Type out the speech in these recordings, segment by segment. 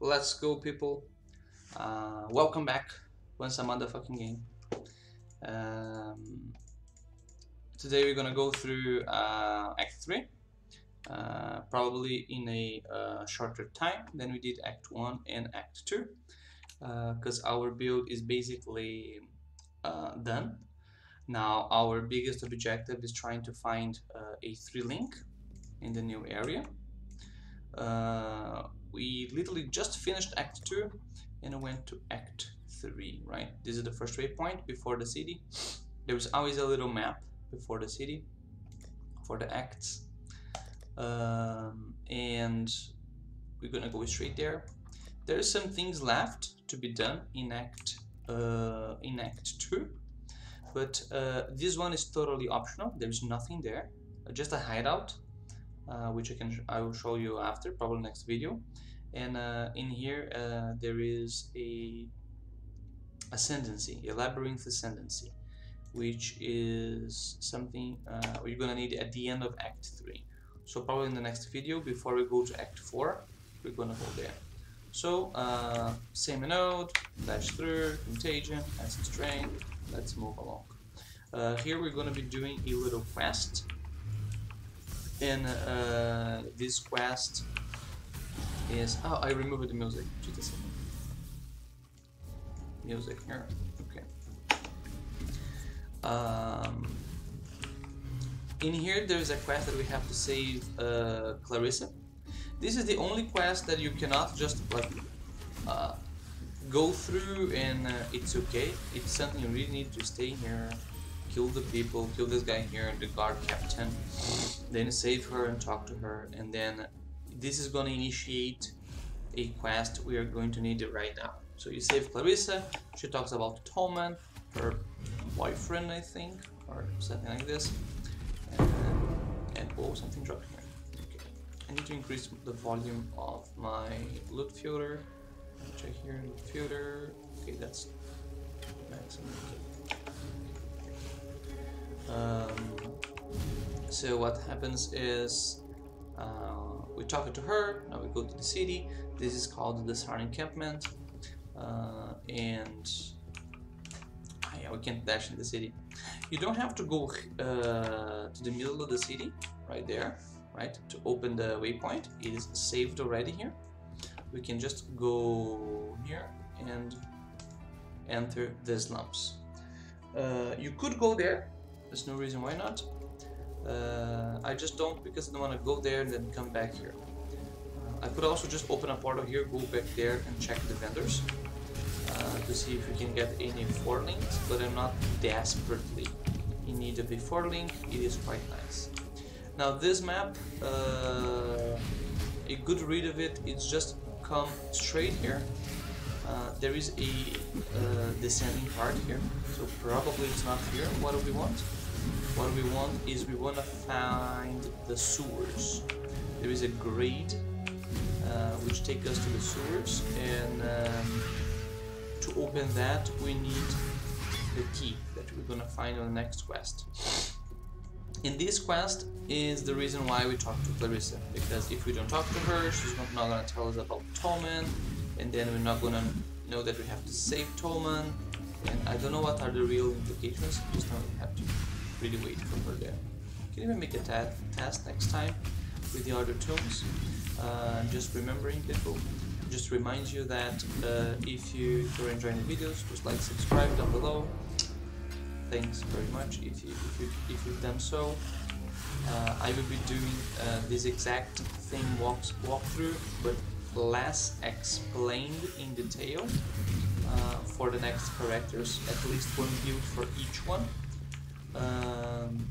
let's go people. Uh, welcome back once a motherfucking game. Um, today we're gonna go through uh, Act 3. Uh, probably in a uh, shorter time than we did Act 1 and Act 2 because uh, our build is basically uh, done. Now our biggest objective is trying to find a 3 link in the new area. We literally just finished Act 2 and went to Act 3, right? This is the first waypoint before the city. There's always a little map before the city for the acts um, and we're gonna go straight there. There are some things left to be done in Act uh, in Act Two, but uh, this one is totally optional. There's nothing there, just a hideout, which I can I will show you after, probably next video. And uh, in here uh, there is a ascendancy, a labyrinth ascendancy, which is something uh, you're gonna need at the end of Act Three. So probably in the next video, before we go to Act 4, we're gonna go there. So, uh, same node, dash through, contagion, Essence Drain, let's move along. Uh, here we're gonna be doing a little quest. And uh, this quest is, oh, I removed the music, just a second. Music here, okay. Um, in here there's a quest that we have to save uh, Clarissa. This is the only quest that you cannot just like uh, go through and uh, it's okay. It's something you really need to stay here, kill the people, kill this guy here, the guard captain, then save her and talk to her, and then this is to initiate a quest we are going to need it right now. So you save Clarissa, she talks about Tolman, her boyfriend I think, or something like this and oh something dropped here okay. I need to increase the volume of my loot filter check here loot filter okay that's maximum um, so what happens is uh, we talk to her now we go to the city this is called the Sarn encampment uh, and yeah, we can't dash in the city you don't have to go uh, to the middle of the city, right there, right, to open the waypoint. It is saved already here. We can just go here and enter the slums. Uh, you could go there, there's no reason why not. Uh, I just don't because I don't want to go there and then come back here. Uh, I could also just open a portal here, go back there and check the vendors uh, to see if we can get any 4 links, but I'm not desperately in need of a 4 link, it is quite nice. Now this map, uh, a good read of it, is just come straight here. Uh, there is a uh, descending part here, so probably it's not here. What do we want? What we want is we want to find the sewers. There is a grade uh, which take us to the sewers and um, to open that we need the key that we're gonna find on the next quest. In this quest is the reason why we talk to Clarissa, because if we don't talk to her, she's not, not gonna tell us about Tolman, and then we're not gonna know that we have to save Tolman, and I don't know what are the real implications, just know we have to really wait for her there. Can even make a test next time with the other tombs. Uh, just remembering people just remind you that uh, if, you, you're enjoying the videos, just like, subscribe down below. Thanks very much if, you, if, you, if you've done so. Uh, I will be doing uh, this exact thing walks, walkthrough, but less explained in detail uh, for the next characters, at least one build for each one. Um,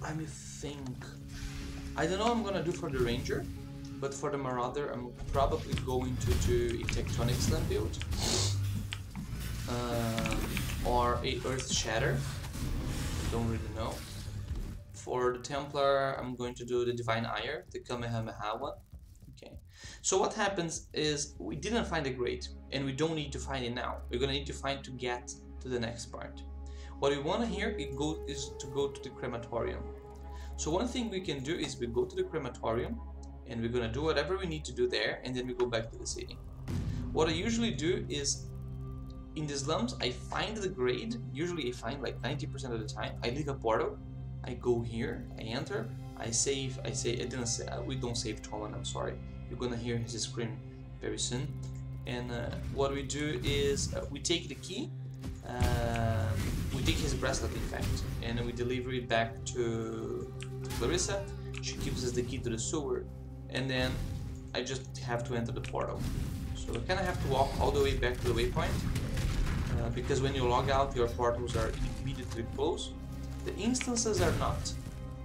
let me think. I don't know what I'm gonna do for the ranger but for the Marauder I'm probably going to do a Tectonic Slam build uh, or a Earth Shatter, don't really know. For the Templar I'm going to do the Divine Ire, the Kamehameha one. Okay. So what happens is we didn't find a grade and we don't need to find it now. We're gonna need to find to get to the next part. What we want to hear is to go to the crematorium. So one thing we can do is we go to the crematorium and we're gonna do whatever we need to do there and then we go back to the city What I usually do is in the slums, I find the grade. Usually, I find like 90% of the time. I leave a portal. I go here. I enter. I save. I say I didn't say. We don't save Toman. I'm sorry. You're gonna hear his scream very soon. And uh, what we do is uh, we take the key. Uh, we take his bracelet, in fact, and we deliver it back to, Clarissa. She gives us the key to the sewer, and then I just have to enter the portal. So I kind of have to walk all the way back to the waypoint uh, because when you log out, your portals are immediately closed. The instances are not,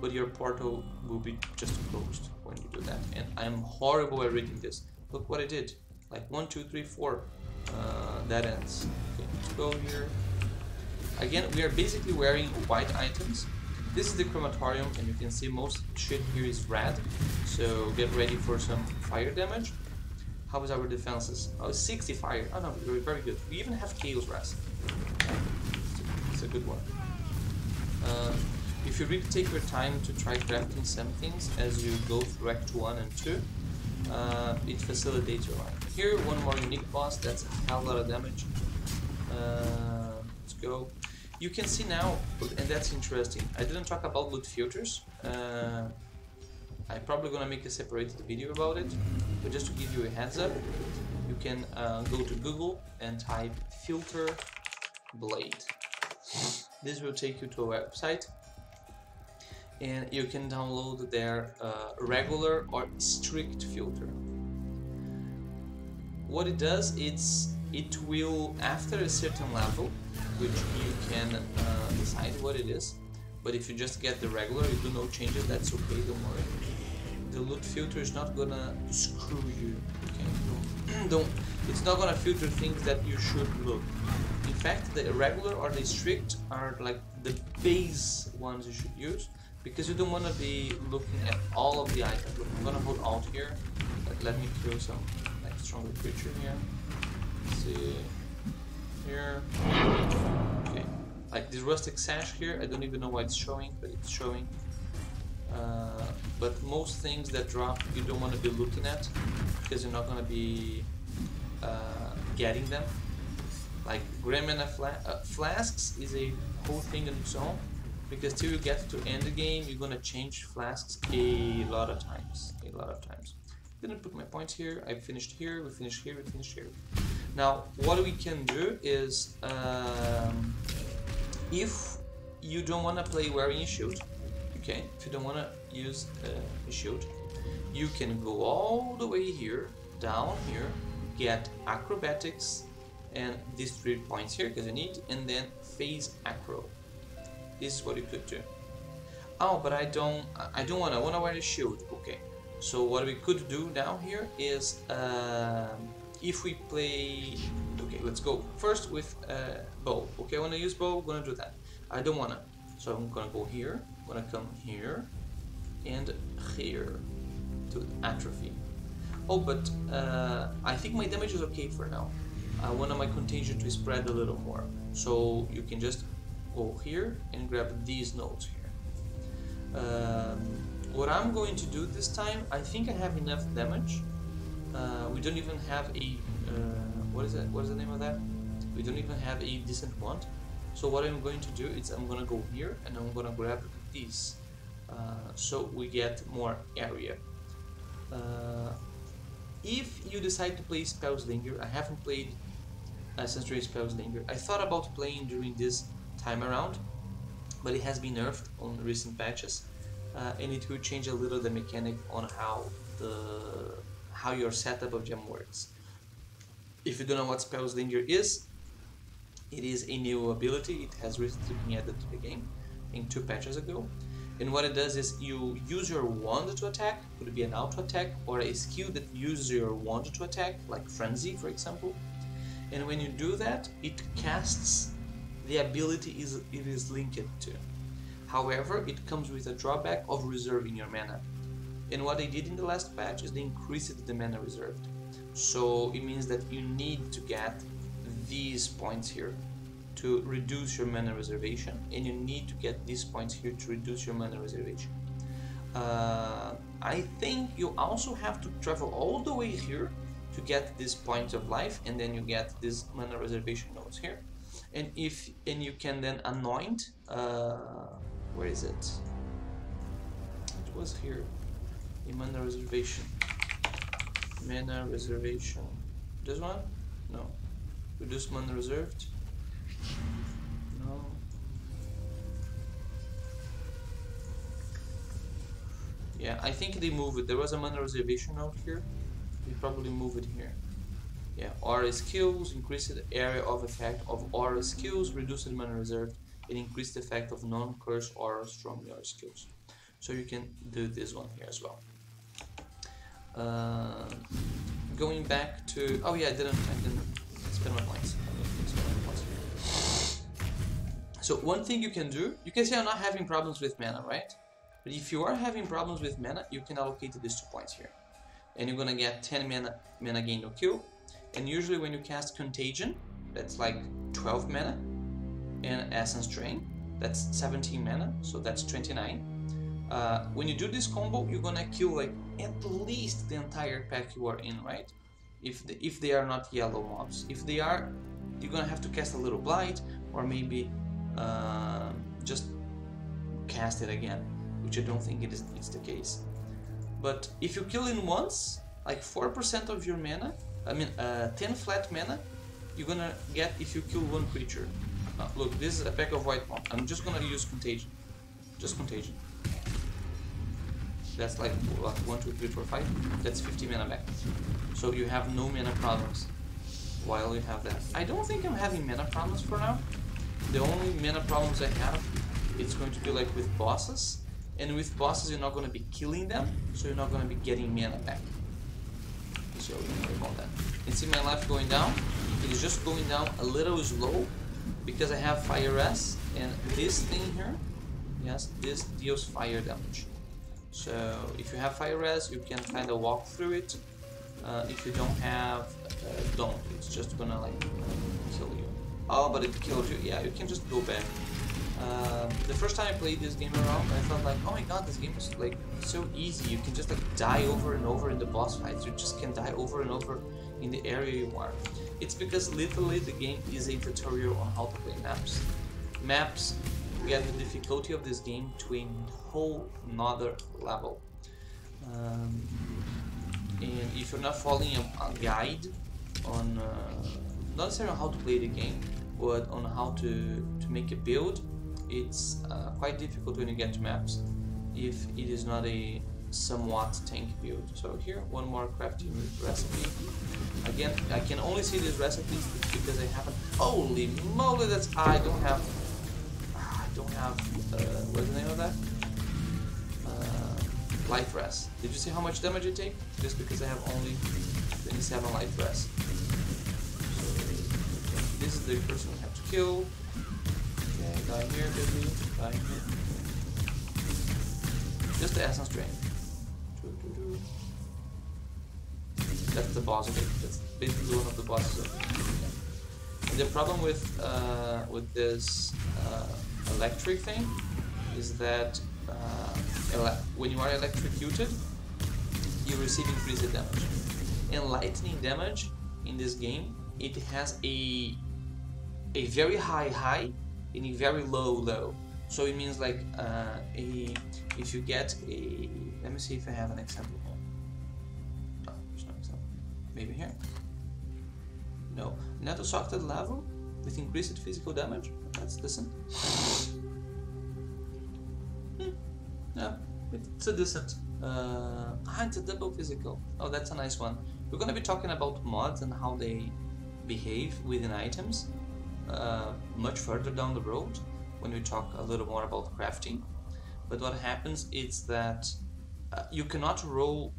but your portal will be just closed when you do that. And I'm horrible at reading this. Look what I did. Like one, two, three, four. Uh, that ends. Okay, let's go here. Again, we are basically wearing white items. This is the crematorium, and you can see most shit here is red. So get ready for some fire damage. How is our defenses? Oh, 60 fire. Oh no, very good. We even have Chaos Rest. It's a good one. Uh, if you really take your time to try crafting some things as you go through Act 1 and 2, uh, it facilitates your life. Here, one more unique boss, that's a hell lot of damage. Uh, let's go. You can see now, and that's interesting, I didn't talk about loot filters. Uh, I'm probably gonna make a separated video about it, but just to give you a heads up, you can uh, go to Google and type filter blade. This will take you to a website and you can download their uh, regular or strict filter. What it does, it's it will after a certain level, which you can uh, decide what it is. But if you just get the regular, you do no changes, that's okay, don't worry the loot filter is not gonna screw you. Okay, don't, it's not gonna filter things that you should look. In fact, the regular or the strict are like the base ones you should use because you don't want to be looking at all of the items. I'm gonna hold out here. Let, let me kill some like stronger creature here. Let's see here. Okay, like this rustic sash here. I don't even know why it's showing, but it's showing. Uh, but most things that drop you don't want to be looking at because you're not going to be uh, getting them like Gremlin fla uh, flasks is a whole thing in its own because till you get to end the game you're gonna change flasks a lot of times a lot of times I'm gonna put my points here. I finished here we finished here we finished here. Now what we can do is um, if you don't want to play wearing a shield okay if you don't want to use uh, a shield you can go all the way here down here get acrobatics and these three points here because you need and then phase acro. This is what you could do. Oh but I don't I don't want to want to wear a shield so what we could do now here is um, if we play okay let's go first with uh, bow okay I want to use bow I'm gonna do that I don't wanna so I'm gonna go here I'm gonna come here and here to atrophy. Oh, but uh, I think my damage is okay for now. I want my contagion to spread a little more. So you can just go here and grab these nodes here. Um, what I'm going to do this time, I think I have enough damage. Uh, we don't even have a uh, what is it? What is the name of that? We don't even have a decent wand. So what I'm going to do is I'm gonna go here and I'm gonna grab these uh, so we get more area. Uh, if you decide to play Spellslinger, I haven't played Assassin's Creed Spellslinger. I thought about playing during this time around, but it has been nerfed on recent patches, uh, and it will change a little the mechanic on how the how your setup of gem works. If you don't know what Spellslinger is, it is a new ability. It has recently been added to the game, in two patches ago. And what it does is you use your wand to attack, could be an auto attack or a skill that uses your wand to attack, like Frenzy for example. And when you do that, it casts the ability is it is linked to. However, it comes with a drawback of reserving your mana. And what they did in the last patch is they increased the mana reserved. So it means that you need to get these points here to reduce your mana reservation and you need to get these points here to reduce your mana reservation. Uh, I think you also have to travel all the way here to get this point of life and then you get this mana reservation nodes here and if and you can then anoint uh, where is it? It was here. Mana reservation. Mana reservation. This one? No. Reduce mana reserved? No. Yeah I think they moved it. There was a mana reservation out here. They probably move it here. Yeah, aura skills, increase the area of effect of aura skills, reduce the mana reserved, and increase the effect of non-curse auras from your skills. So you can do this one here as well. Uh, going back to oh yeah, I didn't I didn't spend my points. So one thing you can do, you can say I'm not having problems with mana, right? But if you are having problems with mana, you can allocate these two points here. And you're gonna get 10 mana, mana gain no kill, and usually when you cast Contagion, that's like 12 mana, and Essence Drain, that's 17 mana, so that's 29. Uh, when you do this combo, you're gonna kill like at least the entire pack you are in, right? If the, if they are not yellow mobs. If they are, you're gonna have to cast a little blight, or maybe uh, just cast it again, which I don't think it is it's the case. But if you kill in once, like 4% of your mana, I mean, uh, 10 flat mana you're gonna get if you kill one creature. Uh, look, this is a pack of white pump. I'm just gonna use Contagion. Just Contagion. That's like what, 1, 2, 3, 4, 5. That's 50 mana back. So you have no mana problems while you have that. I don't think I'm having mana problems for now. The only mana problems I have, it's going to be like with bosses. And with bosses, you're not going to be killing them, so you're not going to be getting mana back so we about that. You see my life going down? It is just going down a little slow because I have fire res and this thing here, yes, this deals fire damage. So if you have fire res, you can kind of walk through it. Uh, if you don't have, uh, don't. It's just gonna like kill you. Oh, but it killed you. Yeah, you can just go back. Um, the first time I played this game around, I felt like, oh my god, this game is like so easy. You can just like die over and over in the boss fights. You just can die over and over in the area you are. It's because literally the game is a tutorial on how to play maps. Maps get the difficulty of this game to a whole nother level. Um, and if you're not following a, guide on uh, not necessarily on how to play the game, but on how to, to make a build, it's uh, quite difficult when you get to maps if it is not a somewhat tank build. So here, one more crafting recipe. Again, I can only see these recipes because I haven't... Holy moly, that's... I don't have... I don't have... Uh, what's the name of that? Uh, life rest. Did you see how much damage I take? Just because I have only 27 life rest. So, this is the person I have to kill. Die here, baby. Here. Just the essence drain. That's the boss of it. That's basically one of the bosses. And the problem with uh, with this uh, electric thing is that uh, when you are electrocuted, you receive increased damage. And lightning damage in this game, it has a a very high high in a very low low. So it means like uh, a, if you get a, let me see if I have an example Maybe here. No, net assaulted level with increased physical damage. That's decent. Hmm. Yeah, it's a decent. Uh, ah, it's a double physical. Oh, that's a nice one. We're gonna be talking about mods and how they behave within items uh, much further down the road when we talk a little more about crafting. But what happens is that uh, you cannot roll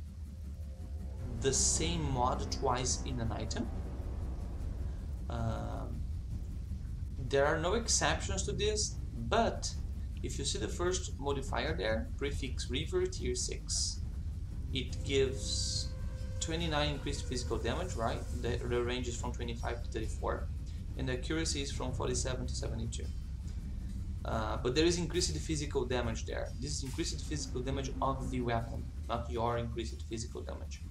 the same mod twice in an item. Um, there are no exceptions to this, but if you see the first modifier there, prefix river tier 6, it gives 29 increased physical damage, right? The, the range is from 25 to 34 and the accuracy is from 47 to 72. Uh, but there is increased physical damage there. This is increased physical damage of the weapon, not your increased physical damage.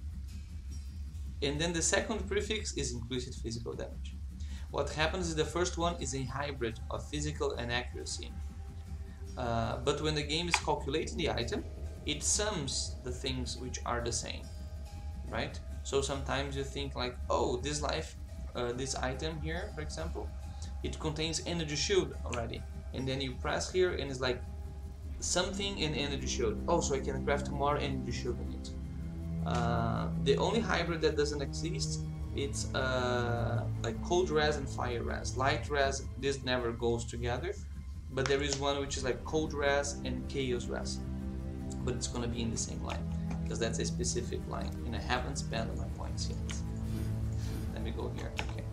And then the second prefix is increased physical damage. What happens is the first one is a hybrid of physical and accuracy. Uh, but when the game is calculating the item, it sums the things which are the same, right? So sometimes you think like, oh, this life, uh, this item here, for example, it contains energy shield already, and then you press here and it's like something in energy shield. Oh, so I can craft more energy shield in it. Uh, the only hybrid that doesn't exist it's uh, like cold res and fire res. Light res, this never goes together, but there is one which is like cold res and chaos res, but it's gonna be in the same line because that's a specific line, and I haven't spent my points yet. Let me go here. Okay,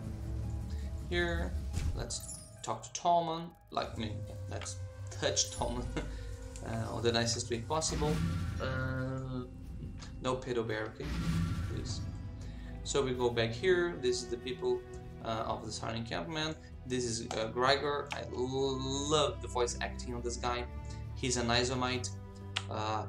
here let's talk to Tolman. Like me, let's touch Tolman uh, on the nicest way possible. Uh, no pedo okay, please. So we go back here. This is the people uh, of the Sarn encampment. This is uh, Gregor. I love the voice acting on this guy. He's an isomite. Uh,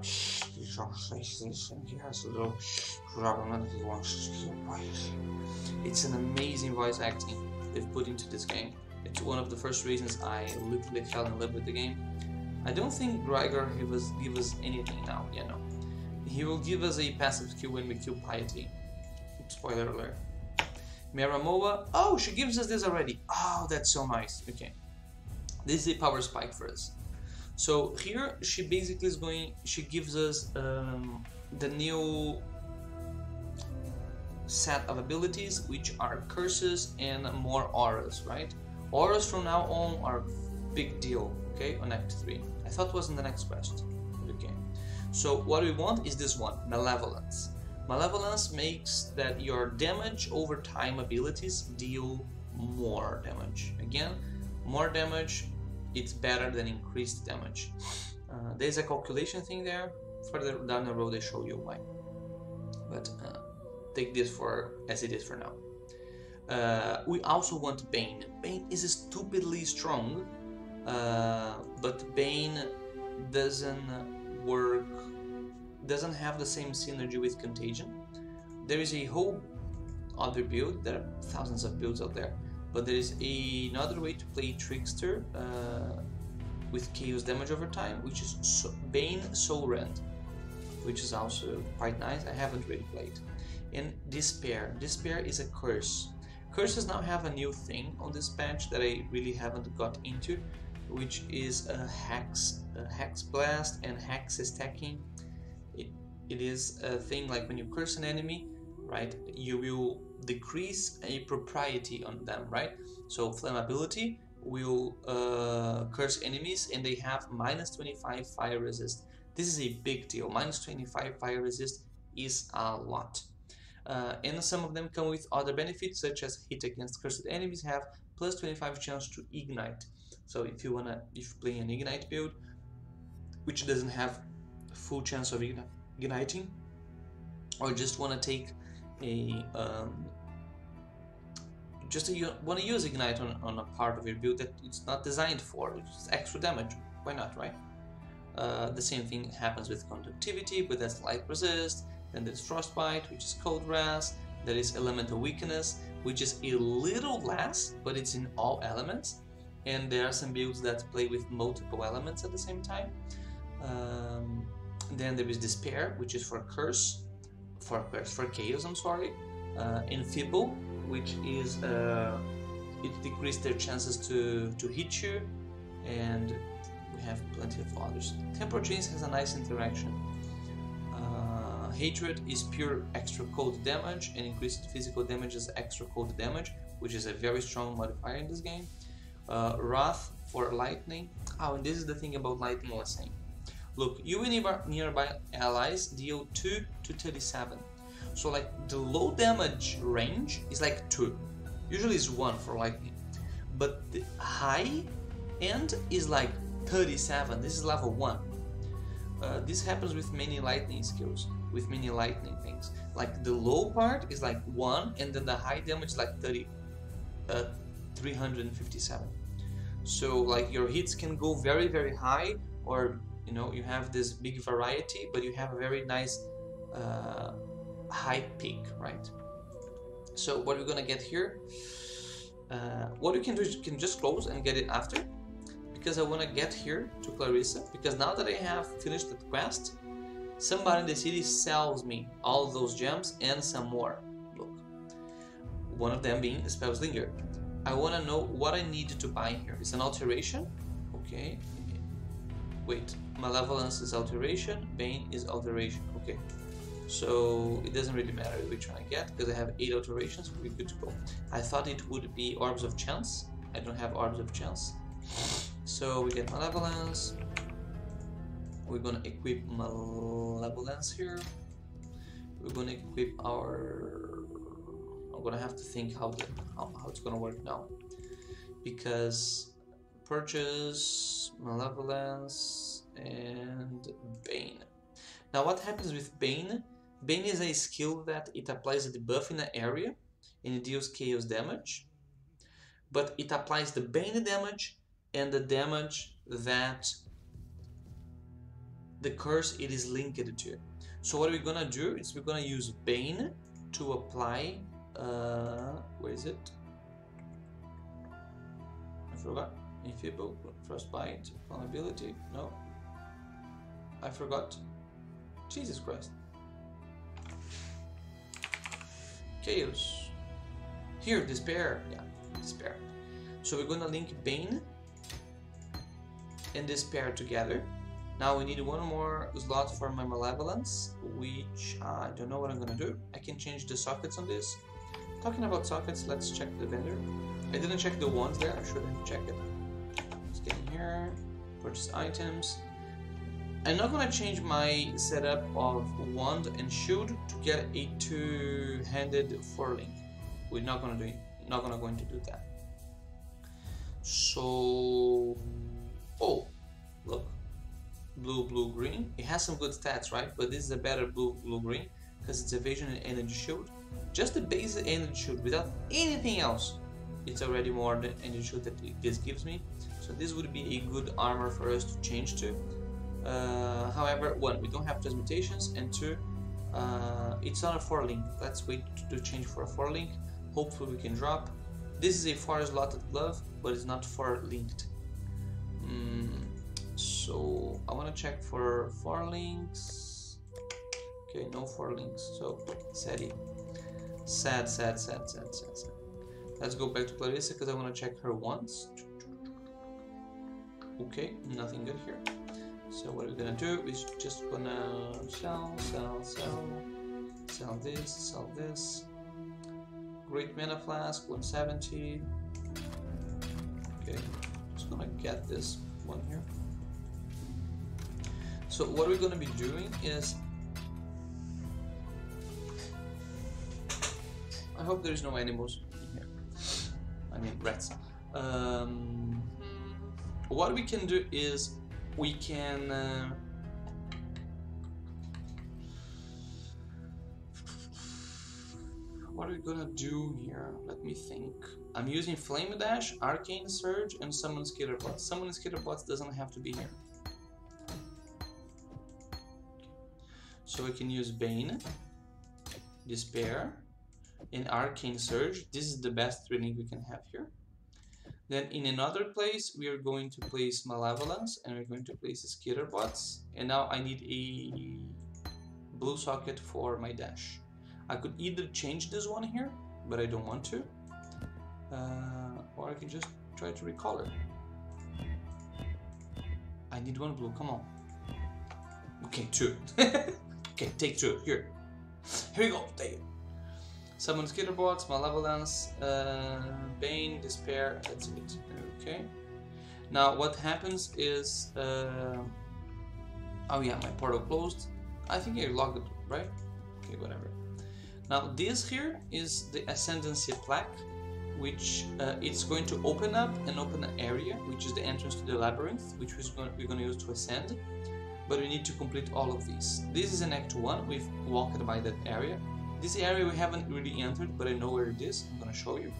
it's an amazing voice acting they've put into this game. It's one of the first reasons I literally fell in love with the game. I don't think Gregor he was give us anything now, you know. He will give us a passive skill when we kill Piety. Spoiler alert. Maramoa. Oh, she gives us this already. Oh, that's so nice. Okay. This is a power spike for us. So here she basically is going, she gives us um, the new set of abilities which are curses and more auras, right? Auras from now on are big deal, okay, on Act 3. I thought was in the next quest. So what we want is this one, Malevolence. Malevolence makes that your damage over time abilities deal more damage. Again, more damage, it's better than increased damage. Uh, there's a calculation thing there. Further down the road, I show you why. But uh, take this for as it is for now. Uh, we also want Bane. Bane is stupidly strong, uh, but Bane doesn't work doesn't have the same synergy with Contagion. There is a whole other build, there are thousands of builds out there, but there is a, another way to play Trickster uh, with Chaos damage over time, which is so, Bane Soul Rend, which is also quite nice. I haven't really played. And Despair. Despair is a curse. Curses now have a new thing on this patch that I really haven't got into, which is a hex, a hex blast and hex stacking it, it is a thing like when you curse an enemy, right, you will decrease a propriety on them, right? So flammability will uh, curse enemies and they have minus 25 fire resist. This is a big deal. Minus 25 fire resist is a lot. Uh, and some of them come with other benefits such as hit against cursed enemies have plus 25 chance to ignite. So if you wanna if you play an ignite build, which doesn't have a full chance of igniting or just want to take a um, just want to use ignite on, on a part of your build that it's not designed for it's extra damage why not right? Uh, the same thing happens with conductivity but that's light resist then there's frostbite which is cold res there is elemental weakness which is a little less but it's in all elements and there are some builds that play with multiple elements at the same time um, then there is Despair, which is for Curse, for Curse, for Chaos, I'm sorry. Uh, Enfeeble, which is uh, it decreases their chances to, to hit you, and we have plenty of others. Temporal Chains has a nice interaction. Uh, Hatred is pure extra cold damage, and increased physical damage is extra cold damage, which is a very strong modifier in this game. Uh, Wrath for Lightning. Oh, and this is the thing about Lightning I was saying Look, you and nearby allies deal 2 to 37. So like the low damage range is like 2. Usually it's 1 for lightning. But the high end is like 37. This is level 1. Uh, this happens with many lightning skills, with many lightning things. Like the low part is like 1 and then the high damage like 30, uh, 357. So like your hits can go very very high or you know you have this big variety but you have a very nice uh, high peak right So what we're gonna get here, uh, what you can do is you can just close and get it after, because I wanna get here to Clarissa, because now that I have finished the quest, somebody in the city sells me all those gems and some more. Look, one of them being Spellslinger. I wanna know what I need to buy here. It's an alteration, okay. Wait, Malevolence is alteration, Bane is alteration, okay. So it doesn't really matter which one I get because I have 8 alterations, we're good to go. I thought it would be Orbs of Chance, I don't have Orbs of Chance. So we get Malevolence, we're gonna equip Malevolence here, we're gonna equip our... Gonna have to think how, the, how, how it's gonna work now. Because purchase, malevolence, and bane. Now what happens with bane? Bane is a skill that it applies a debuff in an area and it deals chaos damage. But it applies the bane damage and the damage that the curse it is linked to. So what we're gonna do is we're gonna use bane to apply uh, where is it? I forgot. Enfeeble, frostbite, vulnerability. No. I forgot. Jesus Christ. Chaos. Here, despair. Yeah, despair. So we're gonna link Bane and despair together. Now we need one more slot for my malevolence, which I don't know what I'm gonna do. I can change the sockets on this. Talking about sockets, let's check the vendor. I didn't check the ones there, I should have checked it Let's get in here, purchase items. I'm not gonna change my setup of wand and shield to get a two-handed link. We're not gonna do it. Not gonna going to do that. So, oh, look, blue, blue, green. It has some good stats, right? But this is a better blue, blue, green because it's evasion and energy shield. Just the basic energy shield without anything else. It's already more than energy shield that this gives me. So this would be a good armor for us to change to. Uh, however, one, we don't have transmutations, and two, uh, it's not a 4 link. Let's wait to change for a 4 link. Hopefully we can drop. This is a 4 slotted glove, but it's not 4 linked. Mm, so I want to check for 4 links. Okay, no 4 links. So, sad, sad, sad, sad, sad, sad. Let's go back to Clarissa because I want to check her once. Okay, nothing good here. So what we're gonna do is just gonna sell, sell, sell, sell this, sell this. Great mana flask, 170. Okay, just gonna get this one here. So what we're gonna be doing is I hope there is no animals in here. I mean rats. Um, what we can do is we can uh, what are we gonna do here let me think I'm using flame dash arcane surge and summon skitterbots summon skitterbots doesn't have to be here so we can use bane despair and arcane surge this is the best training we can have here then in another place, we are going to place Malevolence and we're going to place Skitterbots. And now I need a blue socket for my dash. I could either change this one here, but I don't want to. Uh, or I can just try to recolor. I need one blue, come on. Okay, two. okay, take two, here. Here we go, take it. Summon Skitterbots, Malevolence, uh, Bane, Despair, that's it. Okay. Now what happens is... Uh, oh yeah, my portal closed. I think I locked it, right? Okay, whatever. Now this here is the Ascendancy plaque, which uh, it's going to open up and open an area, which is the entrance to the labyrinth, which we're going to use to ascend. But we need to complete all of these. This is an Act 1, we've walked by that area. This area we haven't really entered, but I know where it is. I'm gonna show you.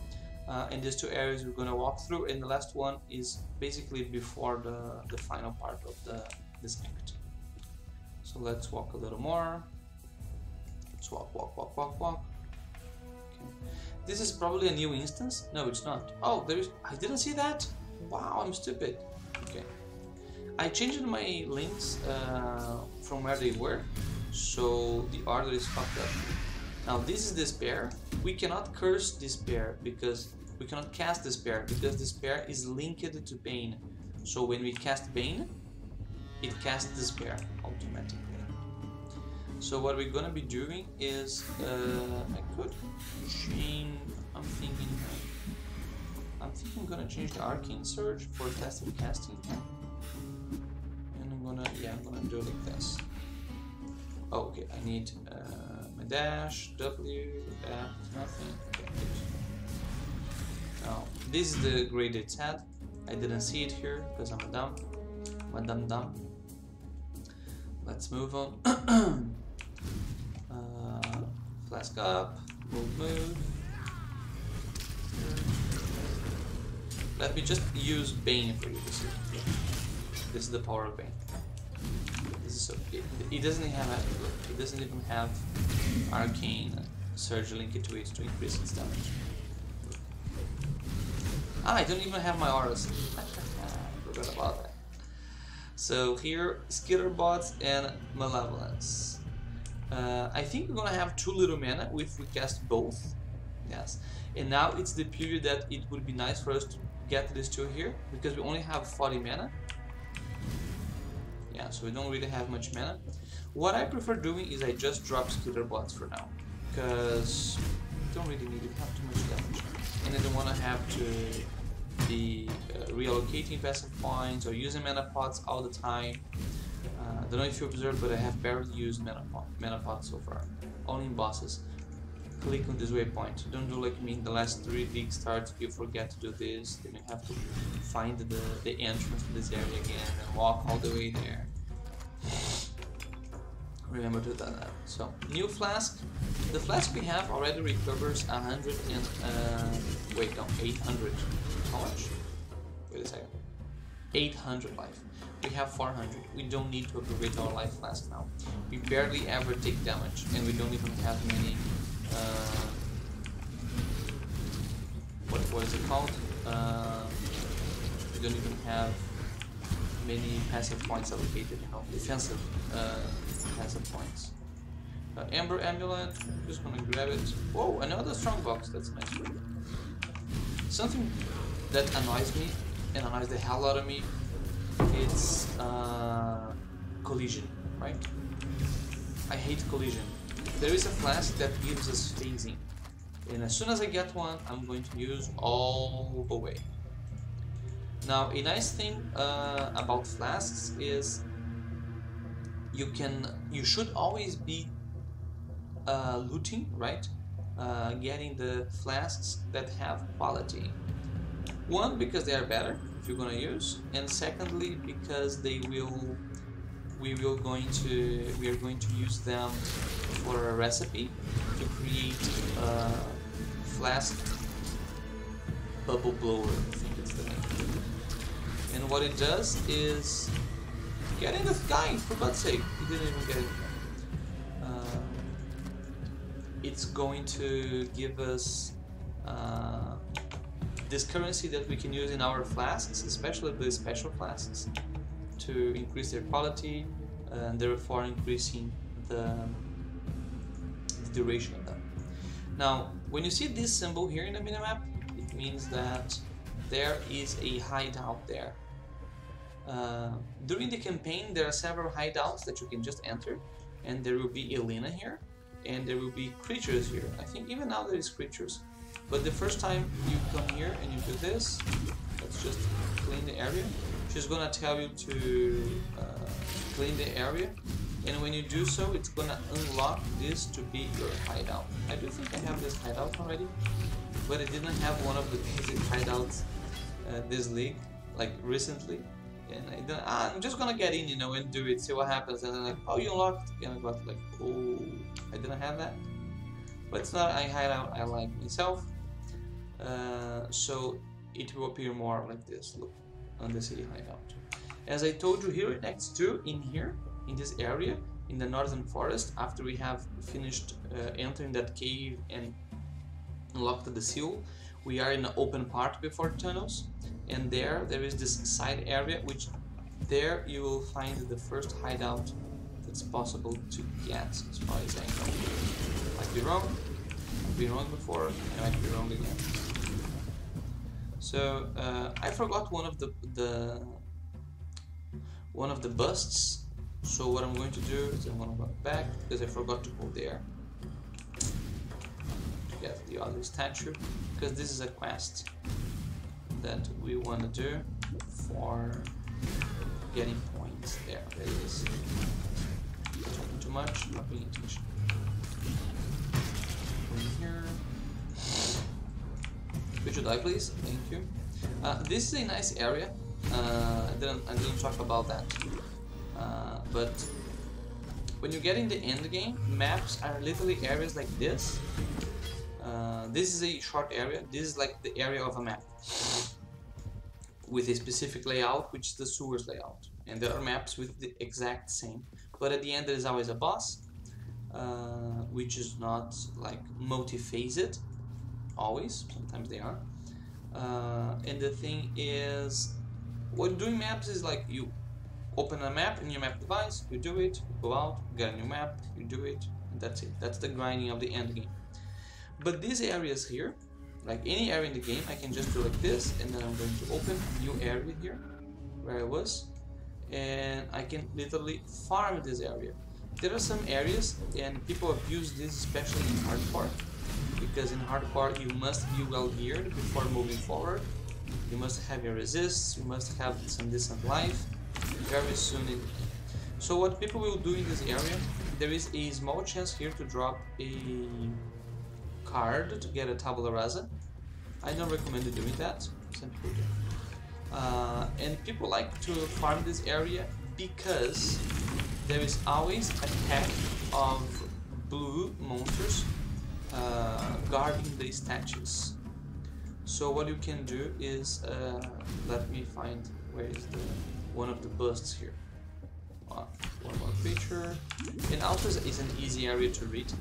Uh, and these two areas we're gonna walk through, and the last one is basically before the, the final part of the this act. So let's walk a little more. Let's walk, walk, walk, walk, walk. This is probably a new instance. No, it's not. Oh, there is. I didn't see that. Wow, I'm stupid. Okay. I changed my links uh, from where they were, so the order is fucked up. Now this is despair. We cannot curse despair because we cannot cast despair because despair is linked to Bane. So when we cast Bane, it casts despair automatically. So what we're gonna be doing is uh, I could change. I'm thinking. I'm thinking I'm gonna change the arcane surge for testing casting, and I'm gonna yeah I'm gonna do like this. Oh, okay, I need uh, dash W F nothing. Now this is the grade it's at. I didn't see it here because I'm a dumb. I'm a dumb dumb. Let's move on. uh, flask up, move, move. Let me just use Bane for you to see. This is the power of Bane. So. It, doesn't have. It doesn't even have arcane surge linked to it to increase its damage. Ah, I don't even have my auras. Forgot about that. So here, Skitterbots and Malevolence. Uh, I think we're gonna have two little mana if we cast both. Yes. And now it's the period that it would be nice for us to get these two here because we only have 40 mana. Yeah, so we don't really have much mana. What I prefer doing is I just drop skitter bots for now because don't really need it, have too much damage. And I don't want to have to be uh, reallocating passive points or using mana pots all the time. Uh, I don't know if you observed, but I have barely used mana, pot, mana pots so far, only in bosses. Click on this waypoint. Don't do like me in the last three league starts, you forget to do this, then you have to find the, the entrance to this area again and walk all the way there. Remember to do that. So, new flask. The flask we have already recovers 100 and, uh, wait, no, 800. How much? Wait a second. 800 life. We have 400. We don't need to upgrade our life flask now. We barely ever take damage, and we don't even have many. Uh, what what is it called? Uh, we don't even have many passive points allocated. Know, defensive uh, passive points. Uh, Amber Amulet. Just gonna grab it. Whoa, another strong box. That's nice. Something that annoys me and annoys the hell out of me it's uh, collision right I hate collision there is a flask that gives us phasing and as soon as I get one I'm going to use all the way. Now a nice thing uh, about flasks is you can you should always be uh, looting right? Uh, getting the flasks that have quality. One, because they are better if you're gonna use, and secondly, because they will, we will going to, we are going to use them for a recipe to create a flask bubble blower. I think it's the name. And what it does is get in the guy for God's sake. He didn't even get it. Uh, it's going to give us. Uh, this currency that we can use in our flasks, especially the special flasks, to increase their quality and therefore increasing the, the duration of them. Now, when you see this symbol here in the minimap, it means that there is a hideout there. Uh, during the campaign, there are several hideouts that you can just enter, and there will be Elena here, and there will be creatures here. I think even now there is creatures. But the first time you come here and you do this, let's just clean the area. She's gonna tell you to uh, clean the area. And when you do so, it's gonna unlock this to be your hideout. I do think I have this hideout already, but I didn't have one of the basic hideouts uh, this league, like recently. And I didn't, ah, I'm just gonna get in, you know, and do it, see what happens. And then like, oh, you unlocked, and I got like, oh, I didn't have that. But it's not a hideout I like myself. Uh, so it will appear more like this look on the city hideout as I told you here in next to in here in this area in the northern forest after we have finished uh, entering that cave and unlocked the seal, we are in an open part before tunnels, and there there is this side area which there you will find the first hideout that's possible to get as far as I know. Might be wrong, I've been wrong before, I might be wrong again. So uh, I forgot one of the the one of the busts. So what I'm going to do is I'm going to go back because I forgot to go there to get the other statue because this is a quest that we want to do for getting points. There, there it is. Talking too much, not paying attention. Would you die, please? Thank you. Uh, this is a nice area. Uh, I didn't I didn't talk about that. Uh, but when you get in the end game, maps are literally areas like this. Uh, this is a short area. This is like the area of a map with a specific layout, which is the sewers layout. And there are maps with the exact same. But at the end, there is always a boss, uh, which is not like multi-phased, always. Sometimes they are. Uh, and the thing is, when doing maps is like you open a map in your map device, you do it, you go out, get a new map, you do it, and that's it. That's the grinding of the end game. But these areas here, like any area in the game, I can just do like this, and then I'm going to open new area here, where I was, and I can literally farm this area. There are some areas, and people abuse this, especially in hard hardcore, because in hardcore you must be well geared before moving forward. You must have your resists, you must have some decent life, very soon in So what people will do in this area, there is a small chance here to drop a card to get a tabula rasa. I don't recommend doing that. Uh, and people like to farm this area because there is always a pack of blue monsters uh, guarding the statues. So what you can do is, uh, let me find where is the one of the busts here. Uh, one more creature. And Altus is an easy area to read.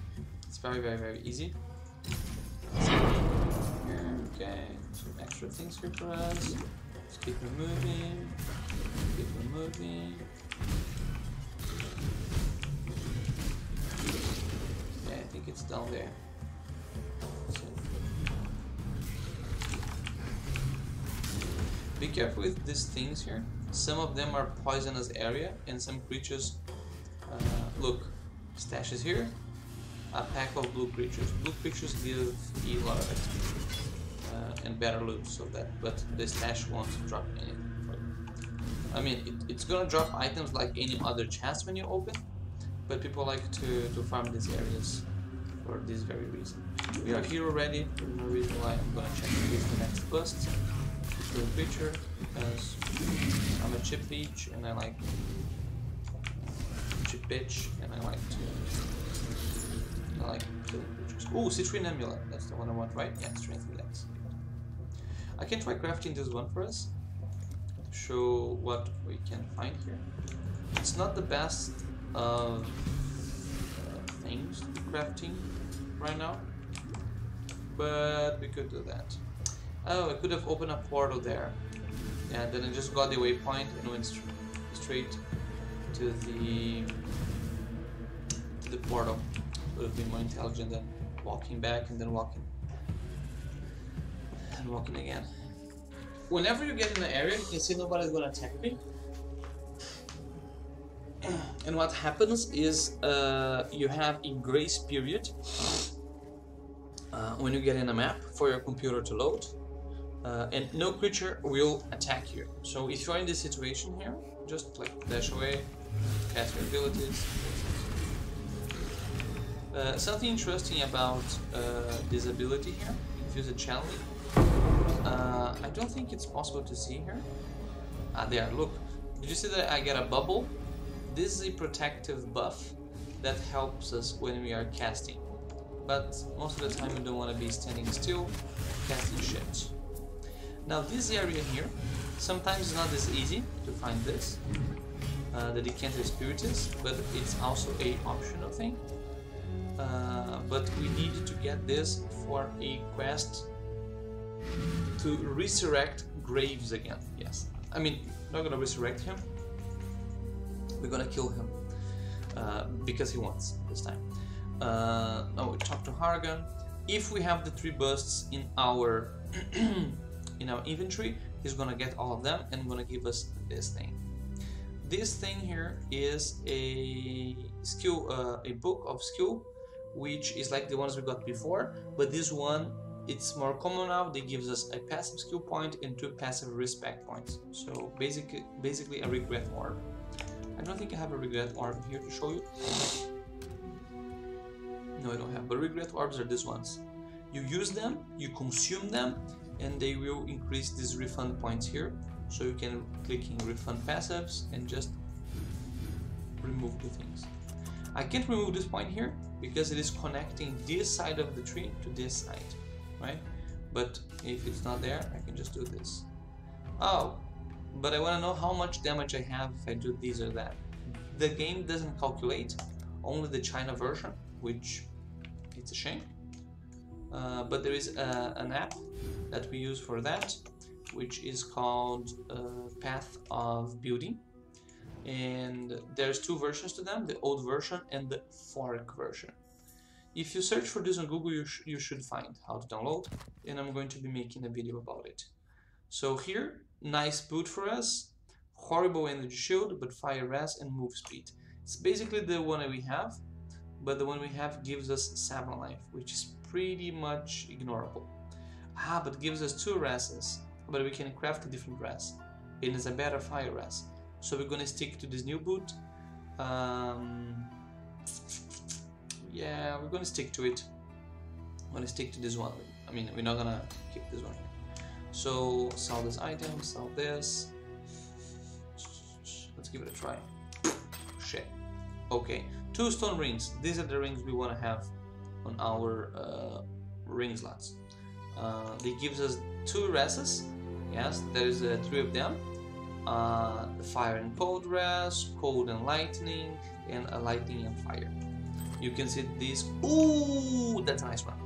It's very, very, very easy. Okay, some extra things here for us. Let's keep removing. Keep removing. Yeah, I think it's down there. Be careful with these things here. Some of them are poisonous area and some creatures... Uh, look, stashes here. A pack of blue creatures. Blue creatures give a lot of XP. Uh, and better loot, so that, but the stash won't drop anything. I mean, it, it's gonna drop items like any other chest when you open, but people like to, to farm these areas for this very reason. We are here already, there's no reason why I'm gonna check with the next bust the picture because I'm a chip beach and I like chip bitch and I like to I like killing creatures. Oh, citrine amulet, that's the one I want, right? Yeah, strength relax. I can try crafting this one for us to show what we can find here. It's not the best of uh, things crafting right now, but we could do that. Oh, I could have opened a portal there. And then I just got the waypoint and went st straight to the to the portal. Would have been more intelligent than walking back and then walking and walking again. Whenever you get in the area, you can see nobody's gonna attack me. And what happens is uh, you have a grace period uh, when you get in a map for your computer to load uh, and no creature will attack you. So if you're in this situation here, just like dash away, cast your abilities. Uh, something interesting about uh, this ability here, Infused Channelling. Uh, I don't think it's possible to see here. Ah, there, look. Did you see that I get a bubble? This is a protective buff that helps us when we are casting. But most of the time you don't want to be standing still, casting shit. Now this area here, sometimes it's not as easy to find this, uh, the Decanter Spiritus, but it's also a optional thing. uh, but we need to get this for a quest to resurrect Graves again. Yes, I mean not gonna resurrect him. We're gonna kill him uh, because he wants this time. Uh, oh, Hargan. If we have the three busts in our in our inventory, he's gonna get all of them and gonna give us this thing. This thing here is a skill, uh, a book of skill, which is like the ones we got before, but this one it's more common now. They gives us a passive skill point and two passive respec points. So basically, basically a regret orb. I don't think I have a regret orb here to show you. No, I don't have. But regret orbs are these ones. You use them, you consume them, and they will increase these refund points here. So you can click in refund passives and just remove the things. I can't remove this point here because it is connecting this side of the tree to this side, right? But if it's not there, I can just do this. Oh, but I want to know how much damage I have if I do this or that. The game doesn't calculate, only the China version, which it's a shame. Uh, but there is a, an app that we use for that, which is called uh, Path of Building. And there's two versions to them, the old version and the fork version. If you search for this on Google, you, sh you should find how to download, and I'm going to be making a video about it. So here, nice boot for us, horrible energy shield, but fire res and move speed. It's basically the one that we have, but the one we have gives us 7 life, which is pretty much ignorable. Ah, but gives us 2 reses, but we can craft a different res. It is a better fire res. So we're gonna stick to this new boot. Um, yeah, we're gonna stick to it. I'm gonna stick to this one. I mean, we're not gonna keep this one. So sell this item, sell this. Let's give it a try. Shit. Okay, two stone rings. These are the rings we want to have on our uh, ring slots. Uh, they gives us two reses. Yes, there's uh, three of them. Uh, fire and cold res, cold and lightning, and a lightning and fire. You can see this. Ooh, that's a nice one.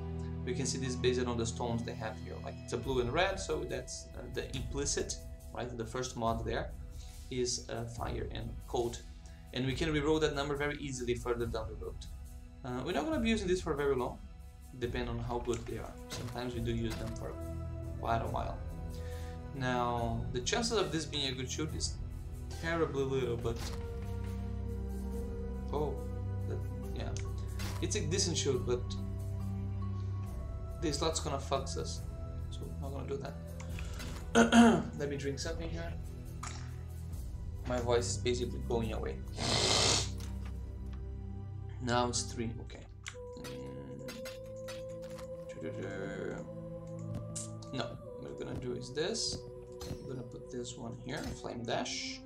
You can see this based on the stones they have here. Like it's a blue and red, so that's uh, the implicit, right? The first mod there is uh, fire and cold and we can reroll that number very easily further down the road. Uh, we're not going to be using this for very long, depending on how good they are. Sometimes we do use them for quite a while. Now, the chances of this being a good shoot is terribly little, but... Oh, that, yeah. It's a decent shoot, but this lot's gonna fuck us, so I'm not gonna do that. Let me drink something here my voice is basically going away. Now it's three, okay. Mm. No, what we're gonna do is this. I'm gonna put this one here, flame dash.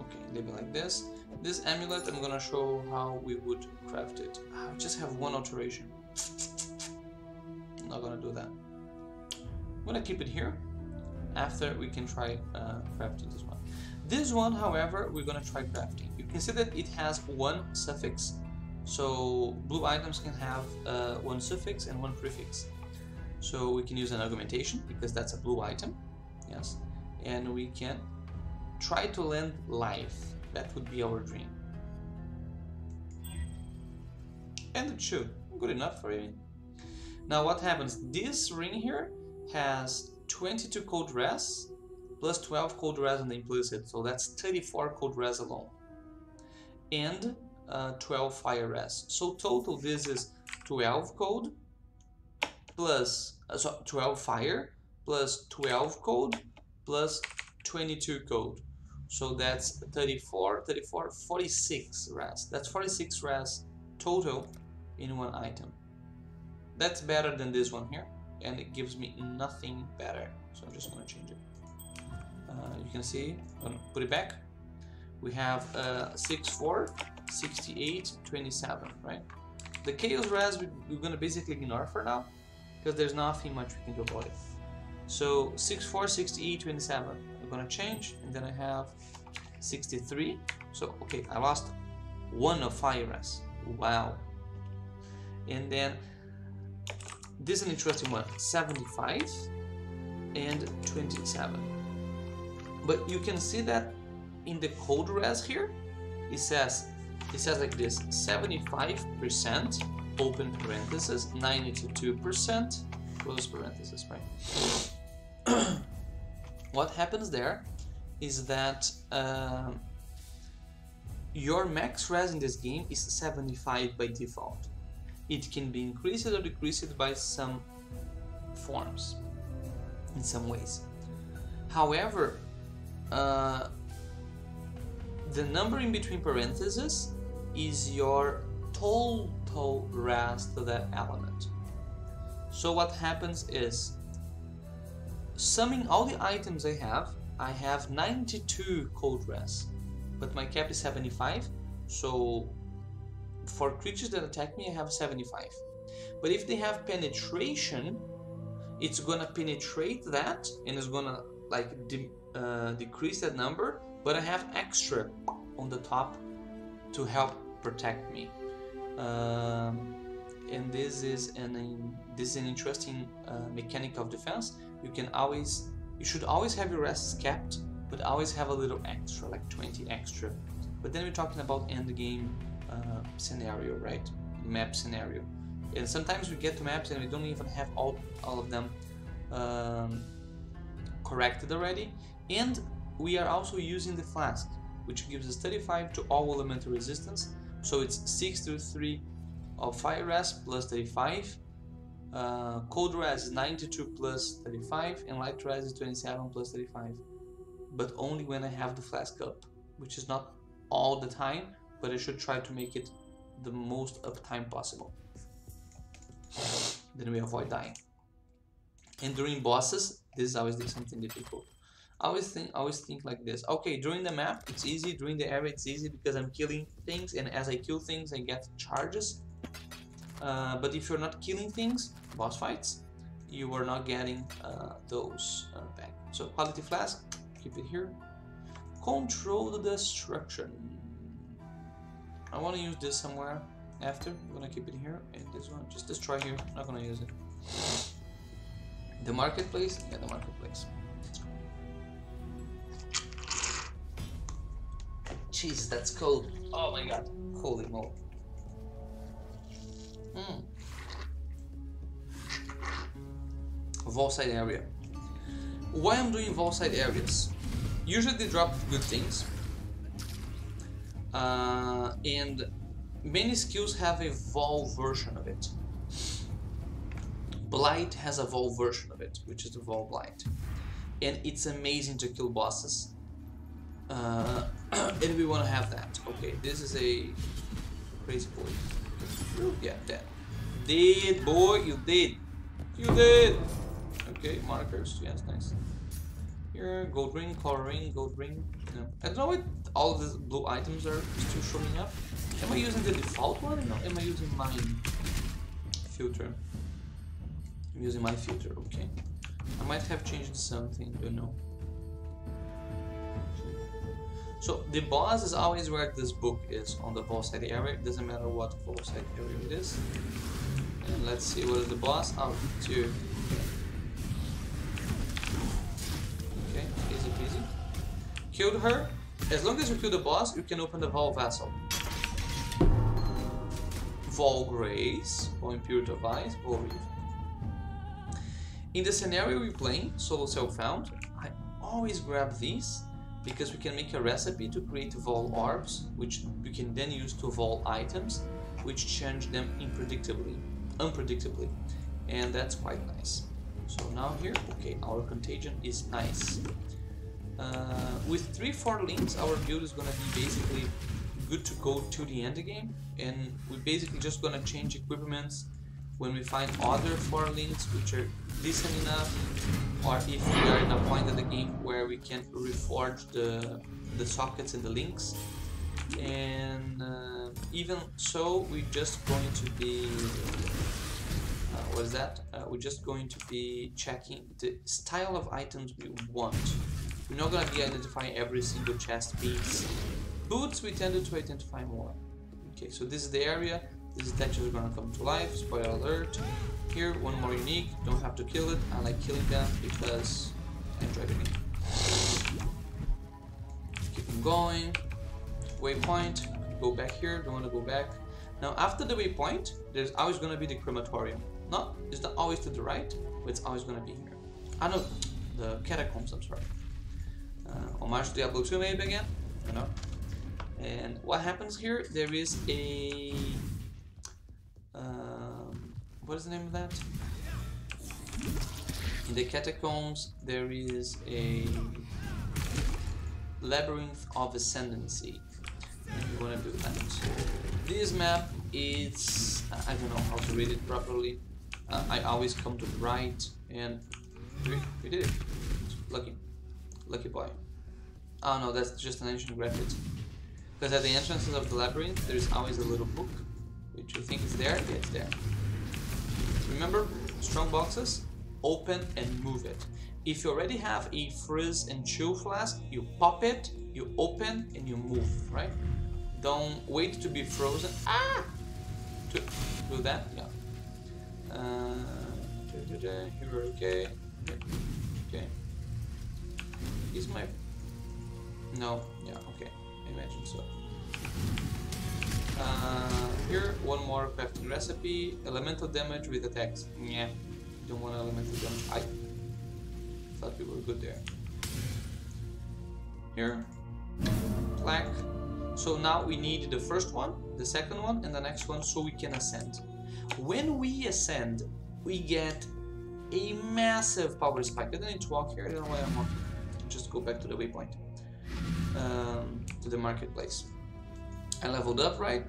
Okay, leave it like this. This amulet, I'm gonna show how we would craft it. I just have one alteration. I'm not gonna do that. I'm gonna keep it here after we can try uh, crafting this one. This one, however, we're gonna try crafting. You can see that it has one suffix, so blue items can have uh, one suffix and one prefix. So we can use an augmentation because that's a blue item, yes, and we can try to land life. That would be our dream. And it should. Good enough for me. Now what happens? This ring here has 22 cold res plus 12 cold res on the implicit, so that's 34 cold res alone. And uh, 12 fire res. So total this is 12 cold plus uh, so 12 fire plus 12 cold plus 22 cold. So that's 34, 34, 46 res. That's 46 res total in one item. That's better than this one here and it gives me nothing better. So I'm just to change it. Uh, you can see, to put it back. We have uh, 6, 4, 68, 27, right? The Chaos Res we're going to basically ignore for now because there's nothing much we can do about it. So 6, 4, 68, 27. I'm going to change and then I have 63. So, okay, I lost one of Fire Res. Wow. And then this is an interesting one. 75 and 27. But you can see that in the cold res here, it says it says like this 75% open parenthesis 92% close parenthesis right? What happens there is that um, your max res in this game is 75 by default it can be increased or decreased by some forms in some ways however uh, the number in between parentheses is your total rest of that element. So what happens is, summing all the items I have, I have 92 cold res, but my cap is 75, so for creatures that attack me I have 75. But if they have penetration, it's gonna penetrate that and it's gonna like de uh, decrease that number, but I have extra on the top to help protect me. Um, and this is an this is an interesting uh, mechanic of defense. You can always you should always have your rests kept, but always have a little extra, like 20 extra. But then we're talking about end game uh, scenario, right? Map scenario. And sometimes we get to maps and we don't even have all all of them um, corrected already. And we are also using the flask, which gives us 35 to all elemental resistance so it's 6 to 3 of fire res plus 35. Uh, cold res is 92 plus 35 and light res is 27 plus 35. But only when I have the flask up, which is not all the time, but I should try to make it the most uptime possible. Then we avoid dying. And during bosses, this is always something difficult. I always think always think like this. Okay, during the map it's easy, during the area it's easy because I'm killing things and as I kill things I get charges. Uh, but if you're not killing things, boss fights, you are not getting uh, those uh, back. So quality flask, keep it here. Control the destruction. I want to use this somewhere after. I'm gonna keep it here and this one just destroy here. I'm Not gonna use it. The marketplace, yeah, the marketplace. Jesus, that's cold. Oh my god. Holy moly. Hmm. Vaal-side area. Why I'm doing Vaal-side areas? Usually they drop good things. Uh, and many skills have a Vaal version of it. Blight has a Vaal version of it, which is the Vaal Blight. And it's amazing to kill bosses uh, and we want to have that. Okay, this is a crazy boy. Yeah, dead. Did, boy, you did. You did. Okay, markers. Yes, nice. Here, gold ring, coral ring, gold ring. No. I don't know why all these blue items are still showing up. Am I using the default one? No, am I using my filter? I'm using my filter, okay. I might have changed something, don't know. So the boss is always where this book is on the boss side area. It doesn't matter what boss side area it is. And let's see what is the boss. Oh, two. Okay, easy peasy. Killed her. As long as you kill the boss, you can open the Vaal Vessel. Vaal Grace, or Impurity of Ice, or In the scenario we play, solo self found, I always grab these because we can make a recipe to create Vaal orbs, which we can then use to Vaal items, which change them unpredictably, unpredictably, and that's quite nice. So now here, okay, our contagion is nice. Uh, with 3-4 links, our build is gonna be basically good to go to the end game, and we're basically just gonna change equipments when we find other 4 links which are decent enough or if we are in a point of the game where we can reforge the, the sockets and the links and uh, even so we're just going to be uh, what is that? Uh, we're just going to be checking the style of items we want. We're not to be identifying every single chest piece. Boots we tended to identify more. Okay, so this is the area. These statues are gonna come to life. Spoiler alert. Here, one more unique. Don't have to kill it. I like killing them because I enjoy the game. Keep them going. Waypoint. Go back here. Don't want to go back. Now, after the waypoint, there's always gonna be the crematorium. Not, it's not always to the right, but it's always gonna be here. I know the catacombs. I'm sorry. Uh, homage to Diablo 2 maybe again. You know. And what happens here? There is a um, what is the name of that? In the catacombs, there is a labyrinth of ascendancy. And you want to do that. This map is I don't know how to read it properly. Uh, I always come to the right, and we, we did it. Lucky, lucky boy. Oh no, that's just an ancient graffiti. Because at the entrances of the labyrinth, there's always a little book, which you think is there, yeah, it's there. Remember, strong boxes, open and move it. If you already have a frizz and chill flask, you pop it, you open, and you move, right? Don't wait to be frozen. Ah! To do that, yeah. Uh, okay. Okay. Is my... No, yeah, okay. I imagine so. Uh, here, one more crafting recipe. Elemental damage with attacks. Yeah, don't want elemental damage. I thought we were good there. Here, plaque. So now we need the first one, the second one, and the next one so we can ascend. When we ascend, we get a massive power spike. I to walk here, I don't know why I'm walking. Just go back to the waypoint. Um, to the marketplace. I leveled up, right?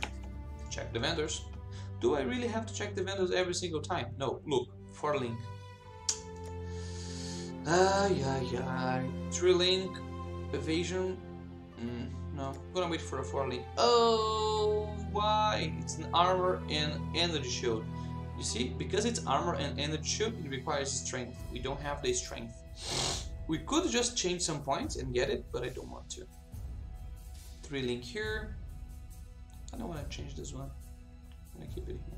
Check the vendors. Do I really have to check the vendors every single time? No, look, for link. Ah, yeah, yeah. Three link, evasion. Mm, no, I'm gonna wait for a four link. Oh, why? It's an armor and energy shield. You see, because it's armor and energy shield, it requires strength. We don't have the strength. We could just change some points and get it, but I don't want to. Three link here. I don't want to change this one. I'm gonna keep it here.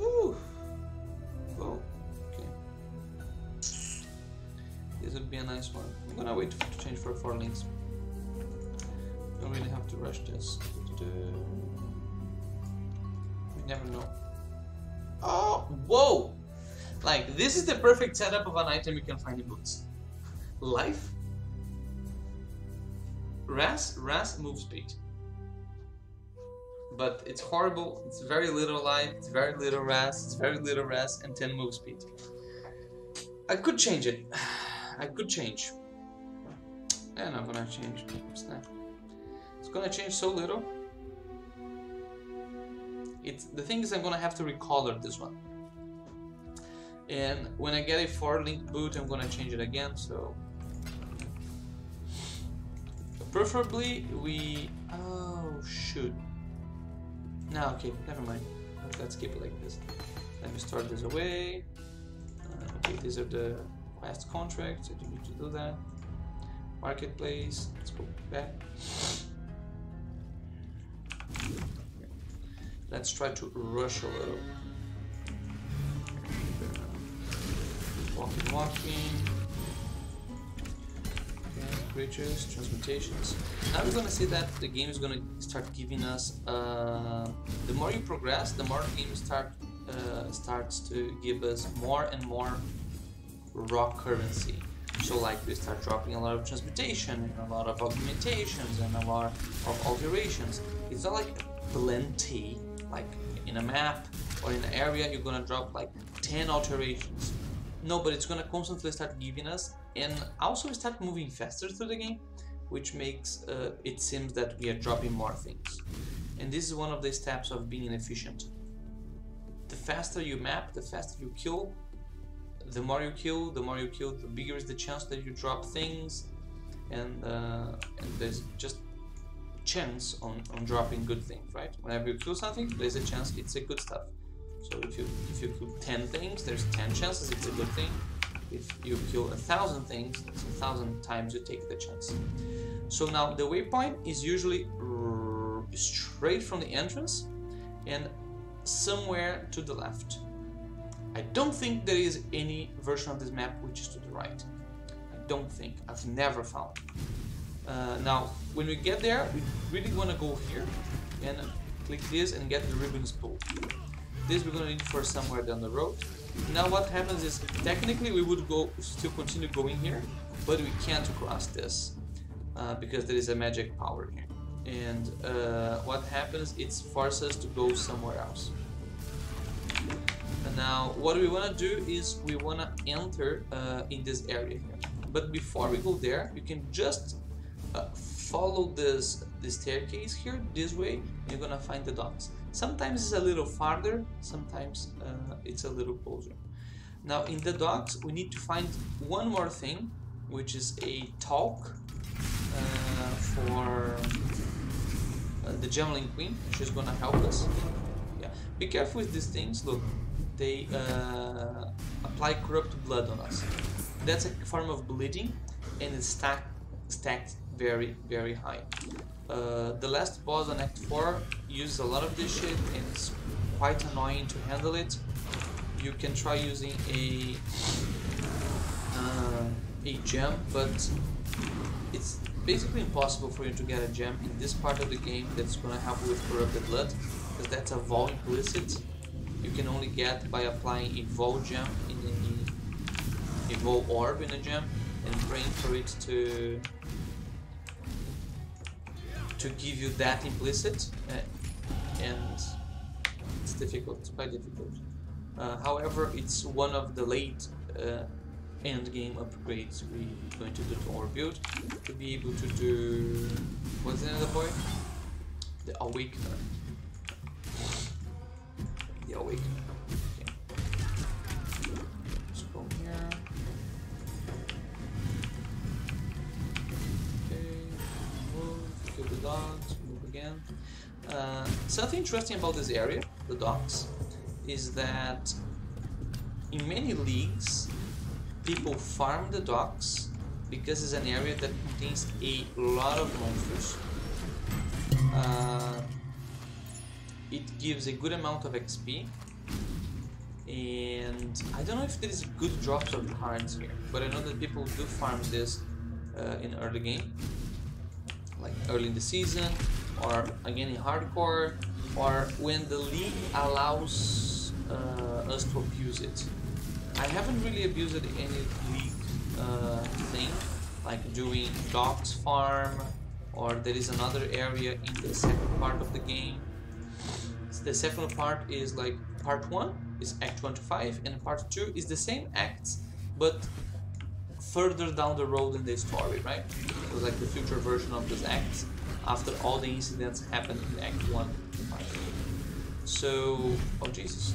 Ooh. Oh, okay. This would be a nice one. I'm gonna wait to change for four links. Don't really have to rush this. We never know. Oh, whoa! Like, this is the perfect setup of an item you can find in books. Life, Ras, Ras move speed. But it's horrible, it's very little life, it's very little Ras, it's very little Ras, and 10 move speed. I could change it. I could change. And I'm gonna change. Snap. It's gonna change so little. It's the thing is I'm gonna have to recolor this one. And when I get a 4 link boot I'm gonna change it again, so Preferably we... Oh, shoot. No, okay, never mind. Let's keep it like this. Let me start this away. Uh, okay, these are the quest contracts. I do need to do that. Marketplace. Let's go back. Let's try to rush a little. Walking, walking creatures, transmutations. Now we're gonna see that the game is gonna start giving us. Uh, the more you progress, the more the game start uh, starts to give us more and more raw currency. So like we start dropping a lot of transmutation and a lot of augmentations and a lot of alterations. It's not like plenty, like in a map or in an area you're gonna drop like 10 alterations. No, but it's gonna constantly start giving us and also start moving faster through the game, which makes uh, it seems that we are dropping more things. And this is one of the steps of being efficient. The faster you map, the faster you kill, the more you kill, the more you kill, the bigger is the chance that you drop things, and, uh, and there's just chance on, on dropping good things, right? Whenever you kill something, there's a chance it's a good stuff. So if you if you kill 10 things, there's 10 chances it's a good thing. If you kill a thousand things, it's a thousand times you take the chance. So now the waypoint is usually straight from the entrance and somewhere to the left. I don't think there is any version of this map which is to the right. I don't think. I've never found. Uh, now, when we get there, we really want to go here and click this and get the ribbons spool. This we're to need for somewhere down the road. Now what happens is, technically we would go still continue going here, but we can't cross this uh, because there is a magic power here. And uh, what happens, it forces us to go somewhere else. And now what we want to do is we want to enter uh, in this area here. But before we go there, you can just uh, follow this, this staircase here, this way, you're gonna find the docks. Sometimes it's a little farther, sometimes uh, it's a little closer. Now in the docks, we need to find one more thing, which is a talc uh, for uh, the Gemling Queen. She's gonna help us. Yeah, be careful with these things. Look, they uh, apply corrupt blood on us. That's a form of bleeding, and it's stacked, stacked very, very high. Uh, the last boss on Act 4 uses a lot of this shit and it's quite annoying to handle it. You can try using a uh, a gem, but it's basically impossible for you to get a gem in this part of the game that's gonna help with corrupted blood, because that's a Vaal implicit. You can only get by applying a Vaal gem in a, a Vaal orb in a gem and praying for it to to give you that implicit uh, and it's difficult, it's quite difficult. Uh, however, it's one of the late uh, end game upgrades we're going to do to our build to be able to do what's the name of the boy? The Awakener. The docks, move again. Uh, something interesting about this area, the docks, is that in many leagues, people farm the docks because it's an area that contains a lot of monsters. Uh, it gives a good amount of XP and I don't know if there is good drops of cards here, but I know that people do farm this uh, in early game like early in the season or again in hardcore or when the league allows uh, us to abuse it. I haven't really abused any league uh, thing like doing docks farm or there is another area in the second part of the game. The second part is like part 1 is act 1 to 5 and part 2 is the same acts but further down the road in the story, right? It was like the future version of this act after all the incidents happened in Act 1. So, oh Jesus.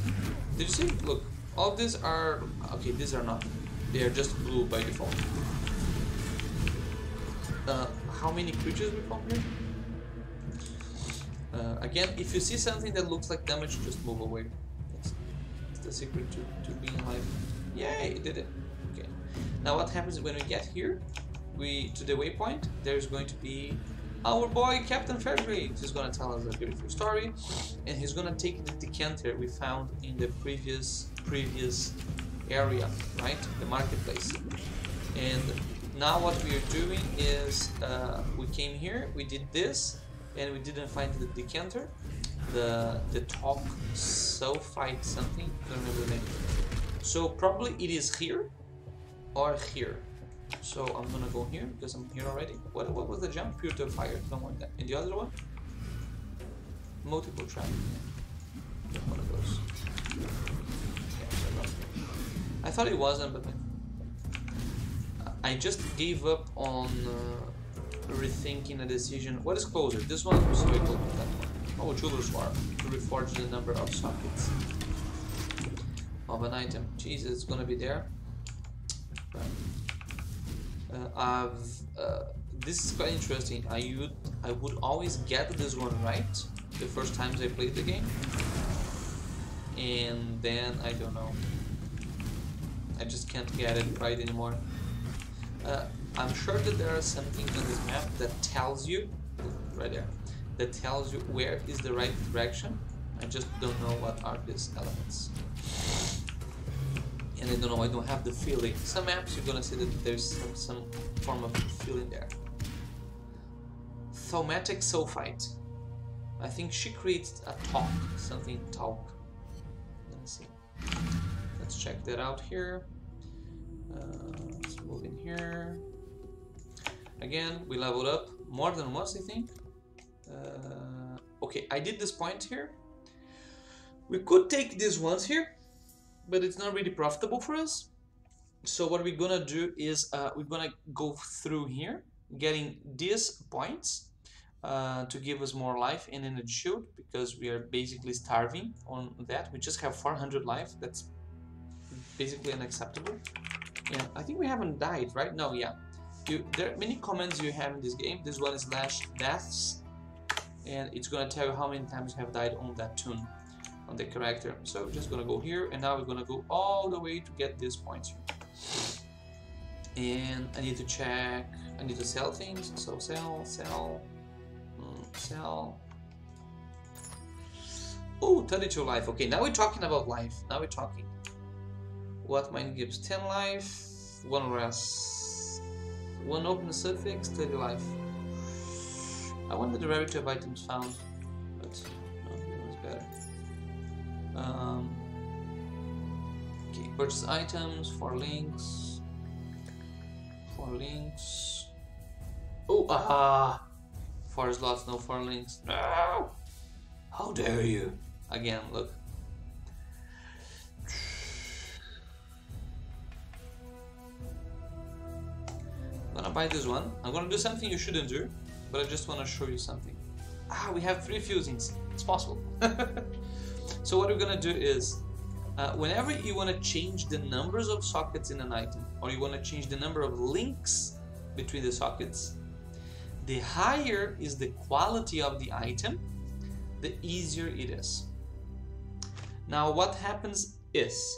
Did you see? Look, all these are, okay, these are not. They are just blue by default. Uh, how many creatures we found here? Uh, again, if you see something that looks like damage, just move away. That's the secret to, to being alive. Yay, it did it. Now what happens when we get here, we to the waypoint, there's going to be our boy Captain Fairgraves. He's gonna tell us a beautiful story, and he's gonna take the decanter we found in the previous previous area, right? The marketplace. And now what we are doing is uh, we came here, we did this, and we didn't find the decanter. The the talc sulfite something, I don't remember the name. So probably it is here, or here. So I'm gonna go here because I'm here already. What, what was the jump? fire don't want that. And the other one? Multiple trap. One of those. I thought it wasn't, but I just gave up on uh, rethinking a decision. What is closer? This one or so I that one? Oh, Jeweller's Orb to reforge the number of sockets of an item. Jesus, it's gonna be there. Uh, uh, this is quite interesting. I would I would always get this one right the first times I played the game, and then I don't know. I just can't get it right anymore. Uh, I'm sure that there is something on this map that tells you, right there, that tells you where is the right direction. I just don't know what are these elements. And I don't know, I don't have the feeling. Some maps you're gonna see that there's some, some form of feeling there. Thaumetic Sulphite. I think she creates a talk, something talk. Let's see. Let's check that out here. Uh, let's move in here. Again, we leveled up more than once, I think. Uh, okay, I did this point here. We could take this once here, but it's not really profitable for us. So what we're gonna do is uh, we're gonna go through here, getting these points uh, to give us more life and energy shield because we are basically starving on that. We just have 400 life. That's basically unacceptable. Yeah, I think we haven't died, right? No, yeah. You, there are many comments you have in this game. This one is slash deaths, and it's gonna tell you how many times you have died on that tune, on the character. So we're just gonna go here, and now we're gonna go all the way to get these points here. And I need to check. I need to sell things. So sell, sell, mm, sell. Oh, 32 life. Okay, now we're talking about life. Now we're talking. What mine gives 10 life, 1 rest, 1 open suffix, 30 life. I wanted the rarity of items found, Um, okay, purchase items, for links, for links. Oh, ah! 4 slots, no 4 links. No! How dare you! Again, look. I'm gonna buy this one. I'm gonna do something you shouldn't do, but I just wanna show you something. Ah, we have three fusings. It's possible. so what we're gonna do is, uh, whenever you wanna change the numbers of sockets in an item, or you wanna change the number of links between the sockets, the higher is the quality of the item, the easier it is. Now what happens is,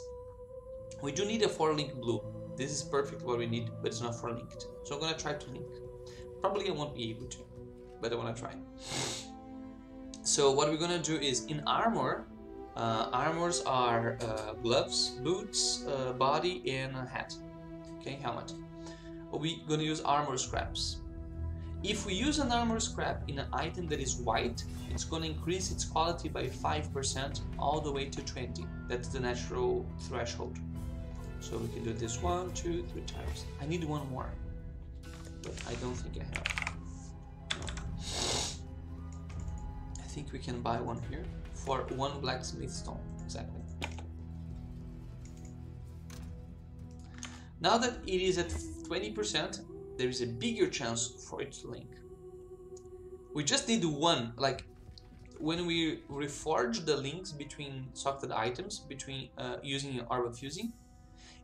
we do need a 4 link blue. This is perfect what we need, but it's not 4 linked. So I'm gonna try to link. Probably I won't be able to, but I wanna try. So what we're gonna do is, in armor, uh, armors are uh, gloves, boots, uh, body, and a hat. Okay, helmet. We're gonna use armor scraps. If we use an armor scrap in an item that is white, it's to increase its quality by 5% all the way to 20. That's the natural threshold. So we can do this one, two, three times. I need one more, but I don't think I have. I think we can buy one here for one blacksmith stone, exactly. Now that it is at 20%, there is a bigger chance for it to link. We just need one, like when we reforge the links between socketed items, between uh, using of fusing,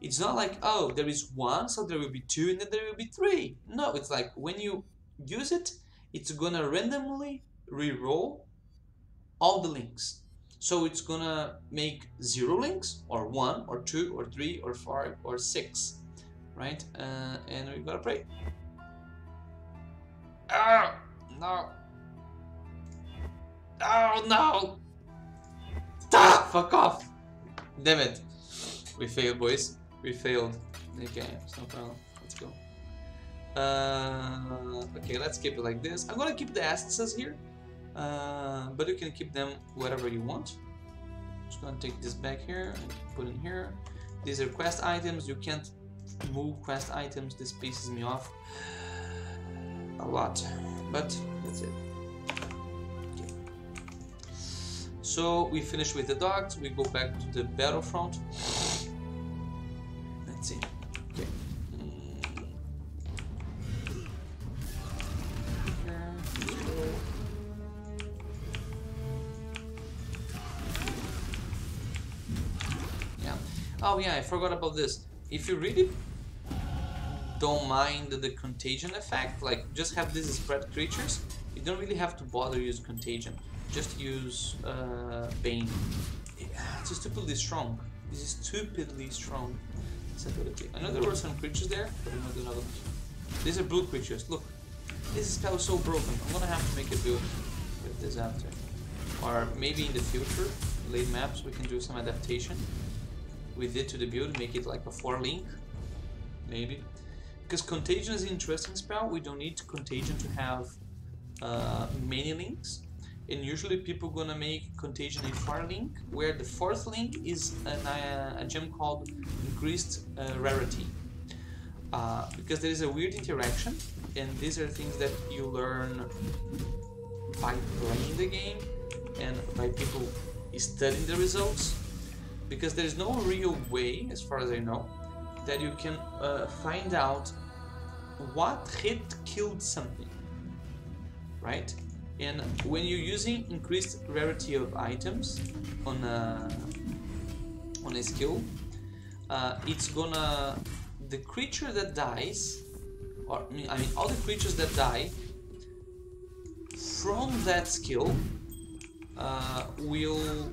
it's not like, oh, there is one, so there will be two, and then there will be three. No, it's like when you use it, it's gonna randomly re-roll all the links. So it's gonna make zero links, or one, or two, or three, or five, or six right? Uh, and we gotta pray. Oh, no. Oh, no. Stop, fuck off. Damn it. We failed, boys. We failed. Okay, it's no problem. Let's go. Uh, okay, let's keep it like this. I'm gonna keep the essences here. Uh, but you can keep them whatever you want. Just gonna take this back here and put in here. These are quest items. You can't move quest items. This pisses me off a lot, but that's it. Okay. So we finish with the docks. We go back to the battlefront. Oh yeah, I forgot about this. If you really don't mind the contagion effect, like just have these spread creatures, you don't really have to bother use contagion. Just use uh, Bane. It's stupidly strong. This is stupidly strong. I know there were some creatures there, but there's another ones. These are blue creatures. Look, this spell is so broken. I'm gonna have to make a build with this after. Or maybe in the future, late maps, we can do some adaptation with did to the build, make it like a 4 link. Maybe. Because Contagion is an interesting spell, we don't need Contagion to have uh, many links. And usually people gonna make Contagion a 4 link, where the fourth link is an, uh, a gem called Increased uh, Rarity. Uh, because there is a weird interaction, and these are things that you learn by playing the game and by people studying the results because there is no real way as far as I know that you can uh, find out what hit killed something right? And when you're using increased rarity of items on a on a skill uh, it's gonna the creature that dies or I mean all the creatures that die from that skill uh, will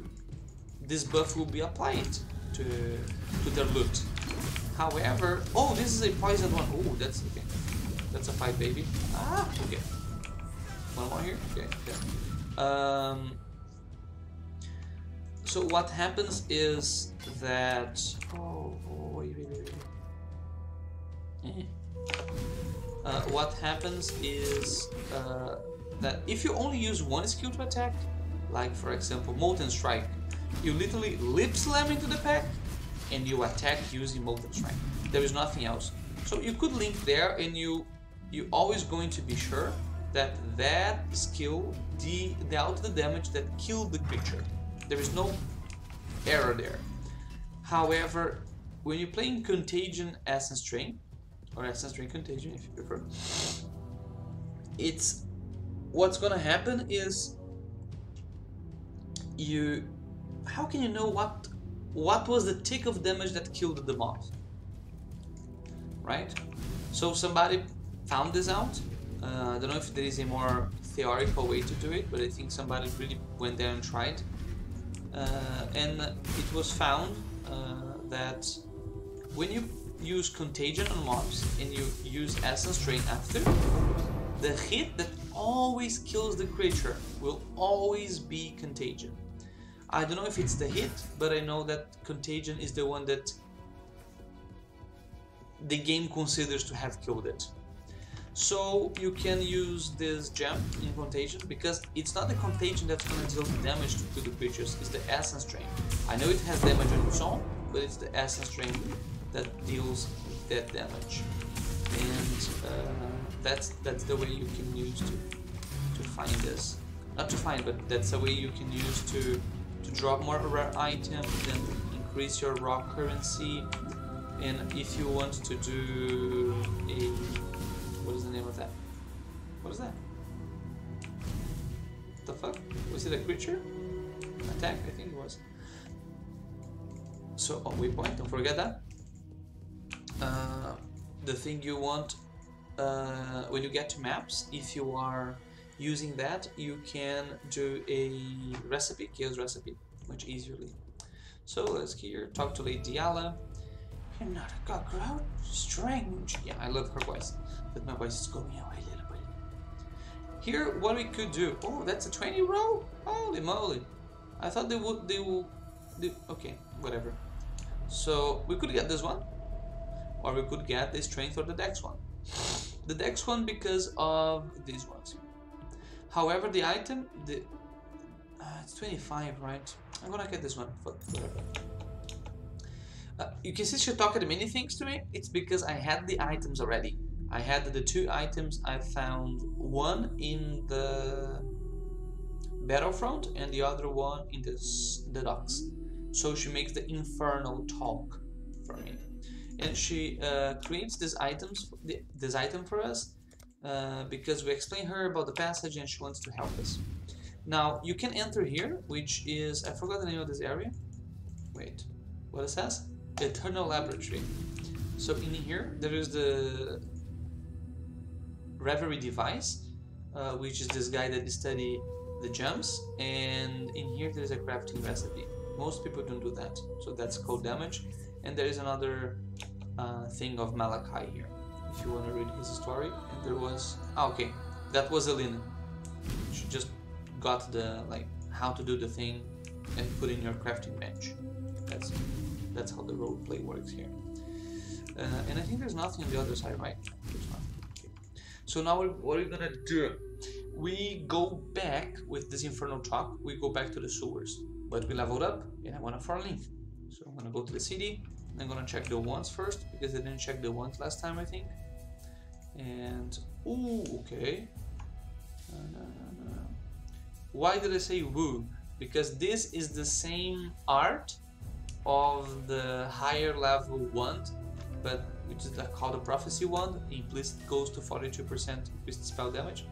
this buff will be applied to to their loot. However, oh, this is a poison one. Oh, that's okay. That's a fight, baby. Ah, okay. One more here. Okay. okay. Um. So what happens is that oh, oh wait, wait, wait. Uh, what happens is uh, that if you only use one skill to attack, like for example Molten Strike, you literally Leap Slam into the pack and you attack using Molten Strike. There is nothing else. So you could link there and you you're always going to be sure that that skill de dealt the damage that killed the creature. There is no error there. However, when you're playing Contagion Essence Drain, or Essence Drain Contagion if you prefer, it's what's gonna happen is you how can you know what what was the tick of damage that killed the mob right? So somebody found this out uh, I don't know if there is a more theoretical way to do it but I think somebody really went there and tried. Uh, and it was found uh, that when you use contagion on mobs and you use essence drain after the hit that always kills the creature will always be contagion I don't know if it's the hit, but I know that Contagion is the one that the game considers to have killed it. So you can use this gem in Contagion because it's not the Contagion that's going to deal damage to, the creatures, it's the Essence Drain. I know it has damage on its own, but it's the Essence Drain that deals that damage. And uh, that's that's the way you can use to, to find this. Not to find, but that's a way you can use to drop more rare items, then increase your raw currency. And if you want to do a... What is the name of that? What is that? The fuck? Was it a creature? Attack, I think it was. So, oh, waypoint, don't forget that. Uh, the thing you want uh, when you get to maps, if you are using that you can do a recipe, chaos recipe, much easily. So let's here talk to Lady Dialla. You're not a cockroach? Strange. Yeah, I love her voice, but my voice is going away a little bit. Here, what we could do. Oh, that's a 20 roll? Holy moly. I thought they would, they will, they, okay, whatever. So, we could get this one, or we could get the strength or the dex one. The dex one because of these ones. However, the item, the uh, it's 25, right? I'm gonna get this one. Uh, you can see she talked many things to me. It's because I had the items already. I had the two items. I found one in the battlefront and the other one in the, the docks. So she makes the Infernal Talc for me, and she uh, creates these items, this item for us, uh, because we explain her about the passage and she wants to help us. Now, you can enter here, which is, I forgot the name of this area. Wait, what it says? Eternal Laboratory. So in here, there is the Reverie device, uh, which is this guy that study the gems, and in here there is a crafting recipe. Most people don't do that, so that's called damage. And there is another uh, thing of Malachi here. If you want to read his story, and there was ah, okay, that was Elena. She just got the like how to do the thing and put in your crafting bench. That's that's how the role play works here. Uh, and I think there's nothing on the other side, right? There's nothing. Okay. So now what are we gonna do? We go back with this Infernal Talc. We go back to the sewers, but we leveled up, and I want a far link. So I'm gonna go to the city. I'm gonna check the ones first because I didn't check the ones last time, I think. And ooh, okay. Uh, Why did I say woo? Because this is the same art of the higher level wand, but which is called the prophecy wand. Implicit goes to 42% increased spell damage,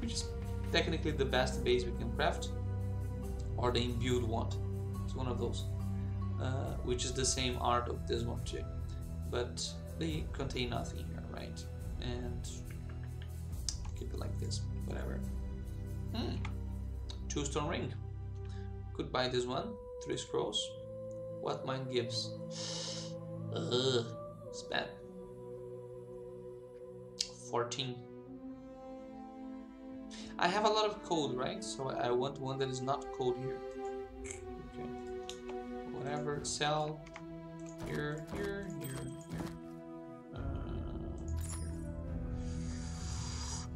which is technically the best base we can craft, or the imbued wand. It's one of those, uh, which is the same art of this one too, but they contain nothing here, right? And keep it like this, whatever. Hmm. Two stone ring. Could buy this one. Three scrolls. What mine gives? Ugh. Bad. 14. I have a lot of code, right? So I want one that is not code here. Okay. Whatever. Sell. Here, here, here, here. Uh,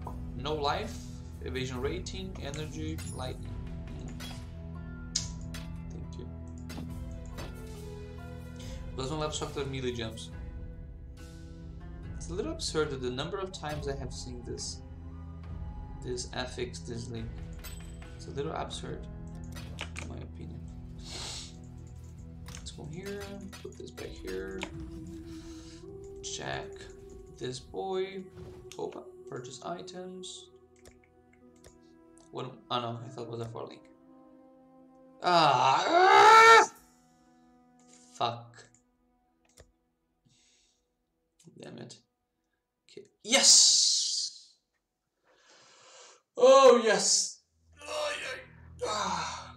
here. No life. Evasion rating. Energy. Lightning. Thank you. Plus one left shot melee jumps. It's a little absurd that the number of times I have seen this this affix, this link. It's a little absurd, in my opinion. Let's go here, put this back here. Check this boy. Open, purchase items. What? Oh no, I thought it was a four link. Ah! Fuck. Damn it. Okay. Yes! Oh, yes! Oh, yeah. Ah.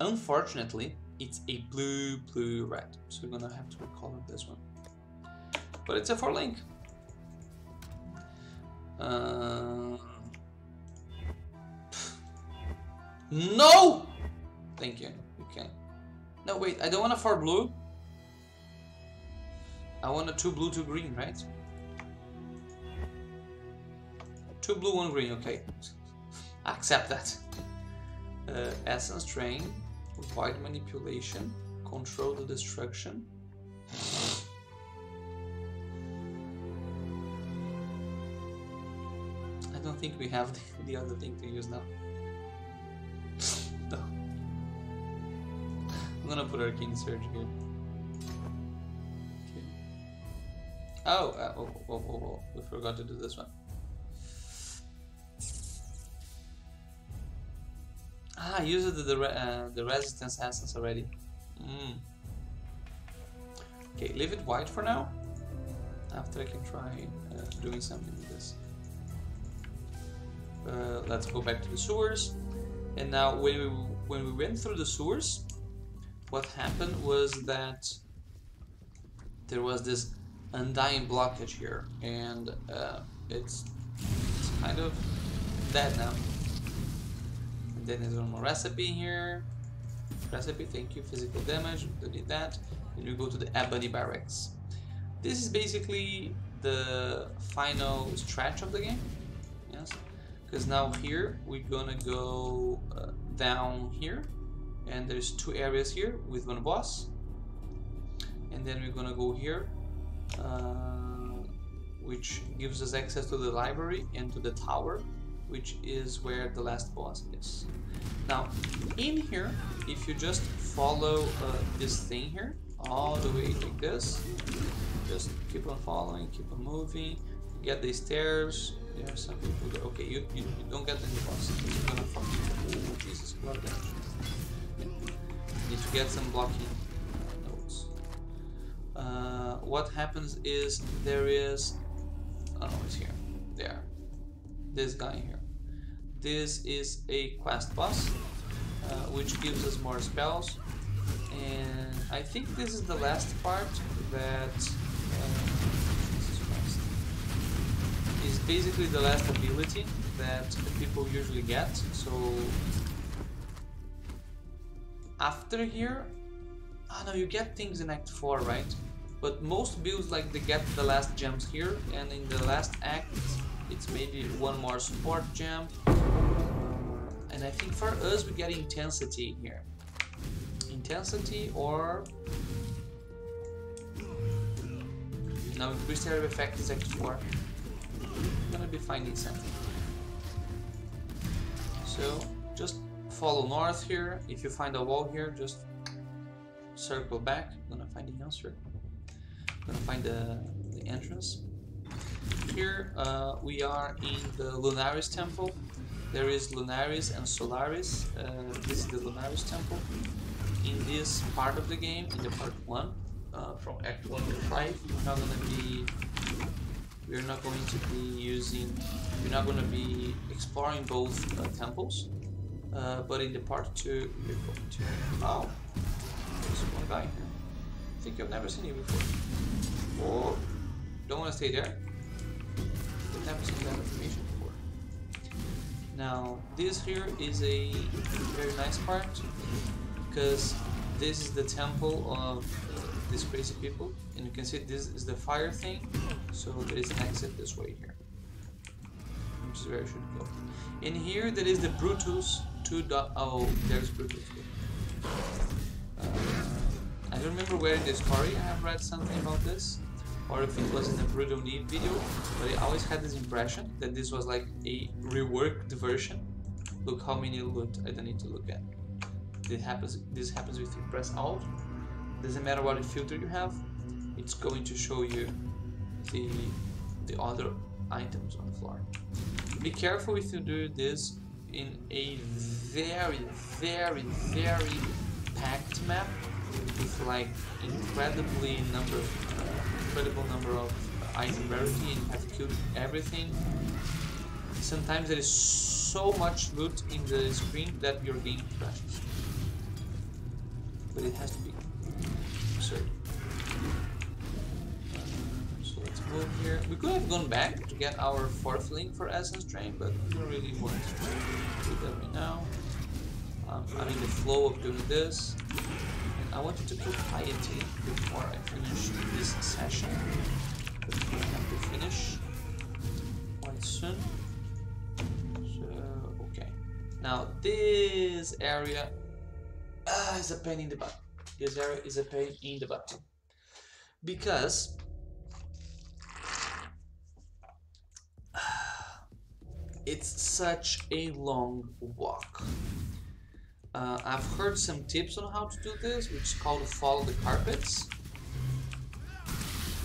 Unfortunately, it's a blue, blue, red. So we're gonna have to recolor this one. But it's a four link. Uh... No! Thank you. Okay. No, wait, I don't want a four blue. I want a two blue, two green, right? Two blue, one green, okay. Accept that. Uh, essence drain, void manipulation, control the destruction. I don't think we have the other thing to use now. Gonna put Arcane Surge here. Okay. Oh, uh, oh, oh, oh, oh, we forgot to do this one. Ah, I used the, the, uh, the resistance essence already. Mm. Okay, leave it white for now. After I can try uh, doing something with this. Uh, let's go back to the sewers. And now when we, when we went through the sewers, what happened was that there was this undying blockage here and uh, it's, it's kind of dead now. And then there's one more recipe here. Recipe, thank you, physical damage, don't need that. And you go to the Ebony Barracks. This is basically the final stretch of the game. Yes, because now here we're gonna go uh, down here and there's two areas here with one boss and then we're gonna go here uh, which gives us access to the library and to the tower which is where the last boss is now in here if you just follow uh, this thing here all the way like this just keep on following keep on moving get the stairs there are some people there. Okay, you, you, you don't get any boss. Oh, Jesus, damage. Yeah. Need to get some blocking notes. Uh, what happens is there is. Oh it's here. There. This guy here. This is a quest boss, uh, which gives us more spells. And I think this is the last part that uh, is basically the last ability that people usually get. So after here, oh no, you get things in Act 4, right? But most builds like they get the last gems here, and in the last act, it's maybe one more support gem. And I think for us, we get intensity here. Intensity or now increased area effect is Act 4. I'm gonna be finding something. So just follow north here. If you find a wall here, just circle back. I'm gonna find the answer. I'm gonna find the, the entrance. Here uh, we are in the Lunaris temple. There is Lunaris and Solaris. Uh, this is the Lunaris temple. In this part of the game, in the part 1, uh, from Act 1 to 5, we're not gonna be we're not going to be using we're not going to be exploring both uh, temples uh, but in the part 2 we're going to oh there's one guy here. I think I've never seen you before. Oh don't want to stay there. I've never seen that information before. Now this here is a very nice part because this is the temple of these crazy people and you can see this is the fire thing so there is an exit this way here which is where I should go. In here there is the Brutus 2. dot oh there's Brutus uh, I don't remember where in the story I have read something about this or if it was in the Brutal Need video but I always had this impression that this was like a reworked version. Look how many loot I don't need to look at. This happens this happens if you press alt. Doesn't matter what filter you have it's going to show you the the other items on the floor. Be careful if you do this in a very very very packed map with like incredibly number uh, incredible number of item rarity and have killed everything sometimes there is so much loot in the screen that your game crashes but it has to be absurd. Here. We could have gone back to get our fourth link for Essence Drain, but we really want to do that right now. Um, I'm in the flow of doing this. And I wanted to put Piety before I finish this session. But we have to finish quite soon. So, okay. Now, this area uh, is a pain in the butt this area is a pain in the butt because it's such a long walk. Uh, I've heard some tips on how to do this, which is called follow the carpets.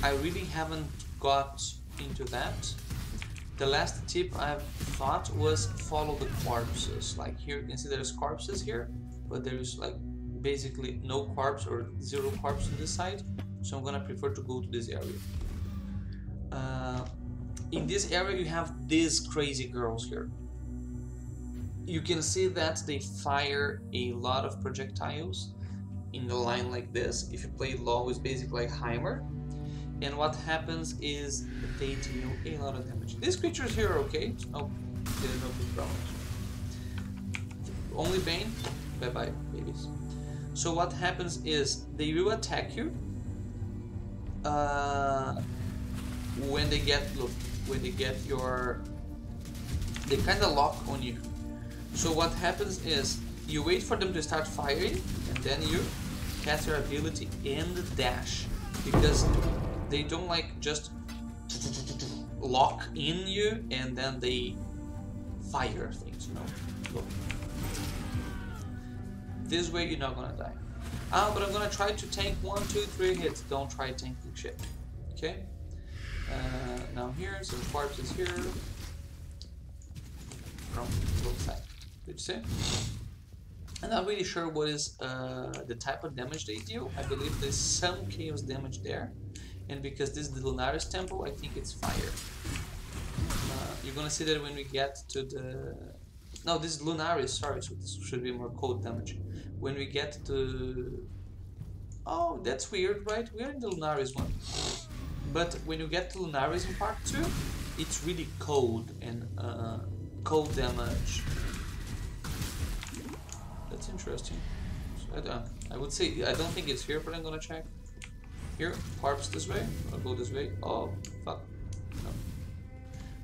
I really haven't got into that. The last tip I've thought was follow the corpses. Like here, you can see there's corpses here, but there's like basically no corpse or zero corpse on this side so I'm gonna prefer to go to this area uh, in this area you have these crazy girls here. You can see that they fire a lot of projectiles in the line like this. If you play low it's basically like Heimer. And what happens is they deal a lot of damage. These creatures here are okay. Oh there's no big problems. Only Bane. Bye bye babies. So what happens is they will attack you uh, when they get look when they get your they kind of lock on you. So what happens is you wait for them to start firing and then you cast your ability and dash because they don't like just lock in you and then they fire things, you know. Look. This way you're not gonna die. Ah, but I'm gonna try to tank one, two, three hits. Don't try tanking shit. Okay? Uh, now here, some corpses here. From both sides. Did you say? I'm not really sure what is uh, the type of damage they deal. I believe there's some chaos damage there. And because this is the Lunaris temple, I think it's fire. Uh, you're gonna see that when we get to the no, this is Lunaris, sorry, so this should be more cold damage. When we get to... Oh, that's weird, right? We're in the Lunaris one. But when you get to Lunaris in part 2, it's really cold and uh, cold damage. That's interesting. So I, don't, I would say, I don't think it's here, but I'm gonna check. Here, Parps this way. I'll go this way. Oh, fuck. No.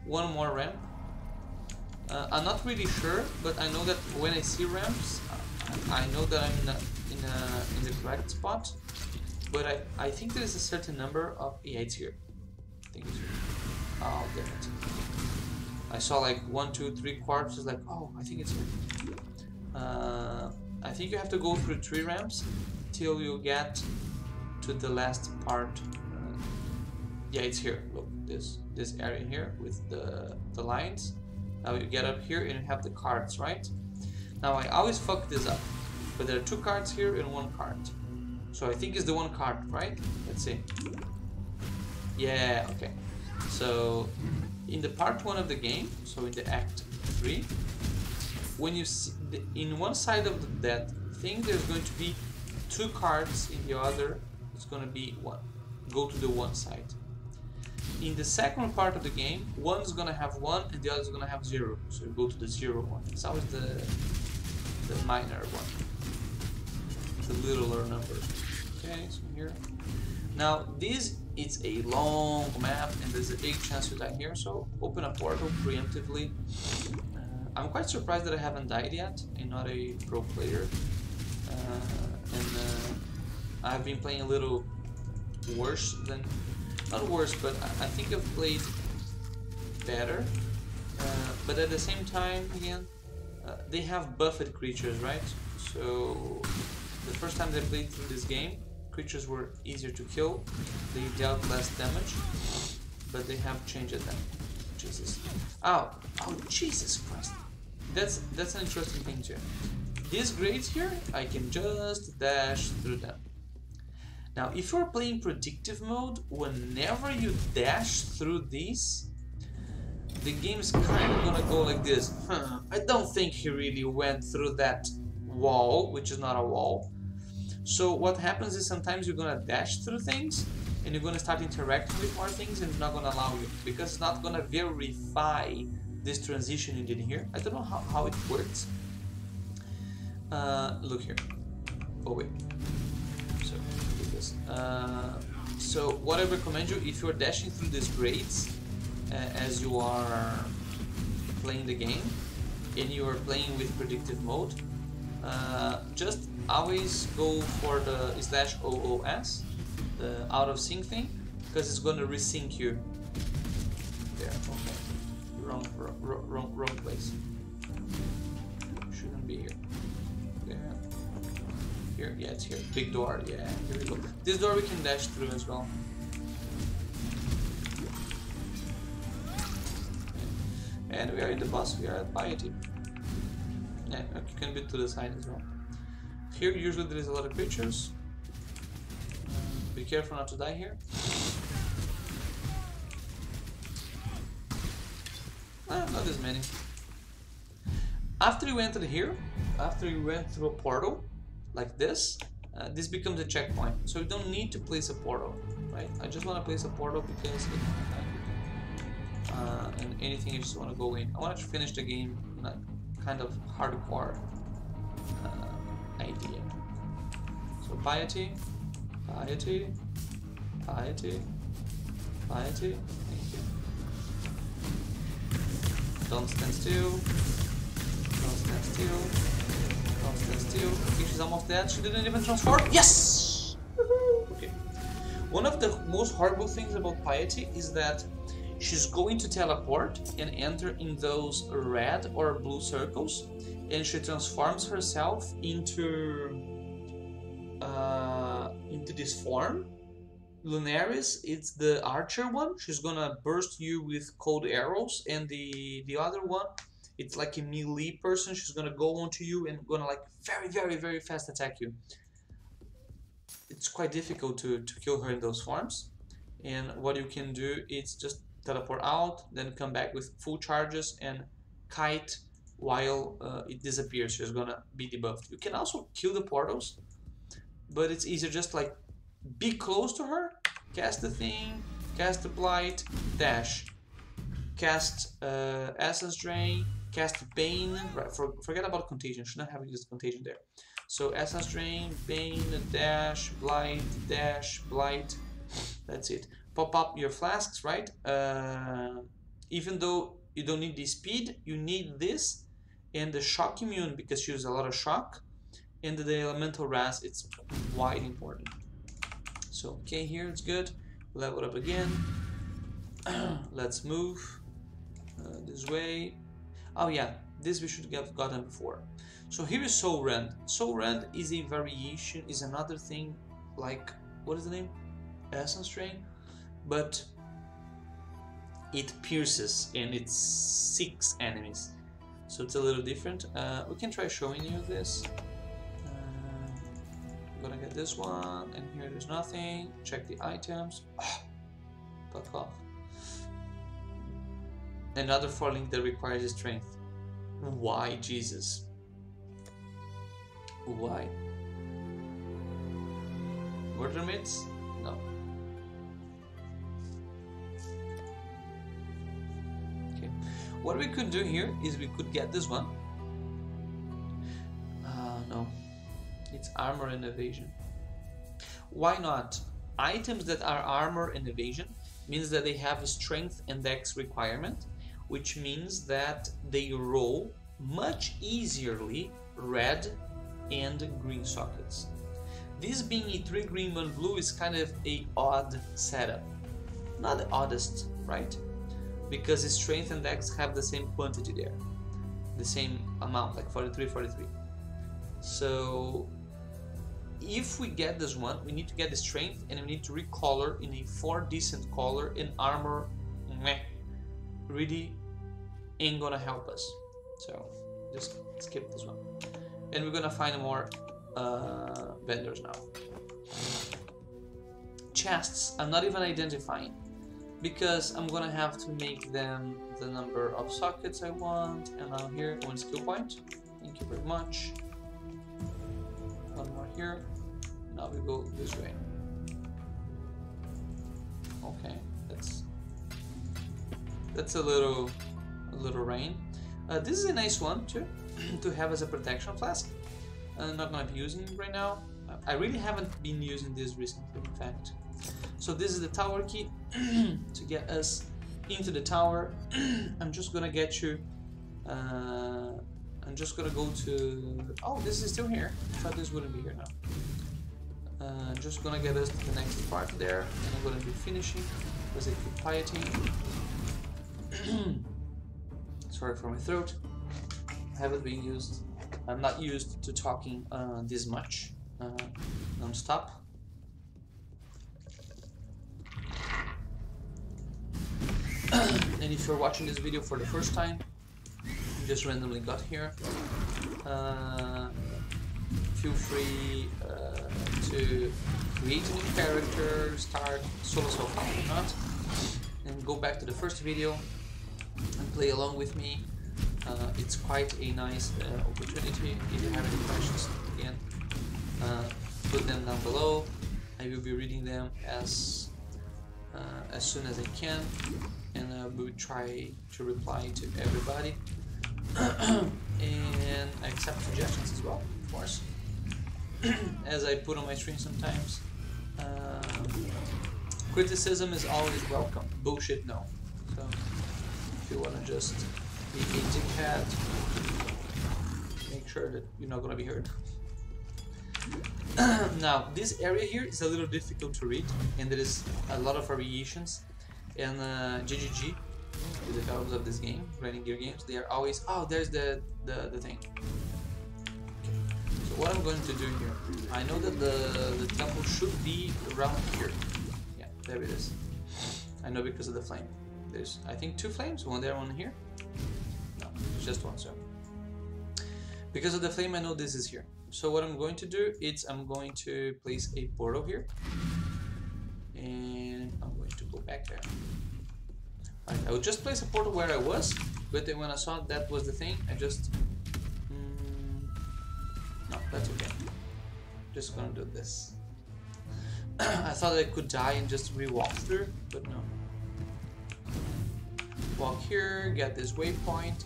One more ramp. Uh, I'm not really sure, but I know that when I see ramps, I know that I'm in, a, in, a, in the correct spot. But I, I think there is a certain number of... It's here. I think it's here. Oh, damn it. I saw like one, two, three corpses, like, oh, I think it's here. Uh, I think you have to go through three ramps till you get to the last part. Uh, yeah, it's here. Look, this this area here with the the lines. Now you get up here and you have the cards, right? Now I always fuck this up, but there are two cards here and one card. So I think it's the one card, right? Let's see. Yeah, okay. So in the part one of the game, so in the act three, when you see the, in one side of the, that thing, there's going to be two cards. In the other, it's going to be one. Go to the one side. In the second part of the game, one is going to have one and the other is going to have zero. So you go to the zero one. It's always the the minor one, the littler number. Okay, so here. Now this it's a long map and there's a big chance to die here, so open a portal preemptively. Uh, I'm quite surprised that I haven't died yet. I'm not a pro player. Uh, and uh, I've been playing a little worse than... Not worse, but I, I think I've played better. Uh, but at the same time, again, uh, they have buffed creatures, right? So the first time they played through this game, creatures were easier to kill, they dealt less damage, but they have changed them. Jesus. Oh, oh Jesus Christ. That's that's an interesting thing too. These grades here, I can just dash through them. Now, if you're playing predictive mode, whenever you dash through these, the game's kind of gonna go like this. Huh, I don't think he really went through that wall, which is not a wall. So what happens is sometimes you're gonna dash through things and you're gonna start interacting with more things and it's not gonna allow you because it's not gonna verify this transition you did here. I don't know how, how it works. Uh, look here. Oh wait. So do this. Uh, so what I recommend you if you're dashing through these grades uh, as you are playing the game and you are playing with predictive mode, uh, just always go for the slash OOS, the out of sync thing, because it's gonna resync you. There, okay. Wrong, wrong, wrong, wrong place. Shouldn't be here. There. Here, yeah, it's here. Big door, yeah, here we go. This door we can dash through as well. And we are in the bus, we are at Piety. Yeah, you can be to the side as well. Here usually there is a lot of creatures. Be careful not to die here. Ah, not as many. After you enter here, after you went through a portal, like this, uh, this becomes a checkpoint. So you don't need to place a portal, right? I just want to place a portal because it, uh, and anything you just want to go in. I want to finish the game kind of hardcore uh, idea. So piety, piety, piety, piety. Thank you. Don't stand still. Don't stand still. Don't stand still. Okay, she's almost dead. She didn't even transform. Yes. Okay. One of the most horrible things about piety is that she's going to teleport and enter in those red or blue circles and she transforms herself into uh, into this form. Lunaris it's the archer one. She's gonna burst you with cold arrows. And the the other one it's like a melee person. She's gonna go onto you and gonna like very very very fast attack you. It's quite difficult to, to kill her in those forms. And what you can do is just teleport out, then come back with full charges and kite while uh, it disappears. So it's gonna be debuffed. You can also kill the portals, but it's easier just like be close to her, cast the thing, cast the blight, dash, cast uh, essence drain, cast bane. Right, for, forget about contagion. Should not have used contagion there. So essence drain, bane, dash, blight, dash, blight. That's it. Pop up your flasks, right? Uh, even though you don't need the speed, you need this and the shock immune because she uses a lot of shock. And the elemental res, it's quite important. So okay, here it's good. Level up again. Let's move uh, this way. Oh yeah, this we should have gotten before. So here is Soul Rend. Soul Rend is a variation, is another thing like, what is the name? Essence Drain? But it pierces and it seeks enemies. So it's a little different. Uh, we can try showing you this. Uh, I'm gonna get this one, and here there's nothing. Check the items. Fuck off. Another four link that requires strength. Why, Jesus? Why? Murder myths? What we could do here is we could get this one. Uh, no. It's armor and evasion. Why not? Items that are armor and evasion means that they have a strength and dex requirement, which means that they roll much easierly red and green sockets. This being a 3 green 1 blue is kind of a odd setup. Not the oddest, right? Because strength and dex have the same quantity there. The same amount, like 43, 43. So if we get this one, we need to get the strength and we need to recolor in a 4 decent color in armor meh, really ain't gonna help us. So just skip this one. And we're gonna find more uh, vendors now. Chests, I'm not even identifying because I'm gonna have to make them the number of sockets I want and now here one skill point. Thank you very much. One more here. Now we go this way. Okay, that's that's a little a little rain. Uh, this is a nice one too to have as a protection flask. I'm not gonna be using it right now. I really haven't been using this recently, in fact. So this is the tower key to get us into the tower. I'm just gonna get you. Uh, I'm just gonna go to. Oh, this is still here. I thought this wouldn't be here now. Uh, just gonna get us to the next part there, and I'm gonna be finishing I keep piety. Sorry for my throat. I haven't been used. I'm not used to talking uh, this much uh, non-stop. And if you're watching this video for the first time, you just randomly got here, uh, feel free uh, to create a new character, start solo self or not, and go back to the first video and play along with me. Uh, it's quite a nice uh, opportunity. If you have any questions, again, uh, put them down below. I will be reading them as uh, as soon as I can, and I will try to reply to everybody. and I accept suggestions as well, of course, as I put on my stream sometimes. Um, criticism is always welcome. Bullshit, no. So if you want to just be a dickhead, make sure that you're not gonna be hurt. now, this area here is a little difficult to read, and there is a lot of variations. And uh, GGG, the developers of this game, Grinding Gear Games, they are always, oh, there's the, the, the thing. So what I'm going to do here, I know that the, the temple should be around here. Yeah, there it is. I know because of the flame. There's, I think, two flames, one there, one here. No, it's just one, so. Because of the flame, I know this is here. So what I'm going to do is I'm going to place a portal here. And I'm go back there. Right, I would just place a portal where I was, but then when I saw that was the thing, I just... Mm, no, that's okay. Just gonna do this. I thought I could die and just re-walk through, but no. Walk here, get this waypoint.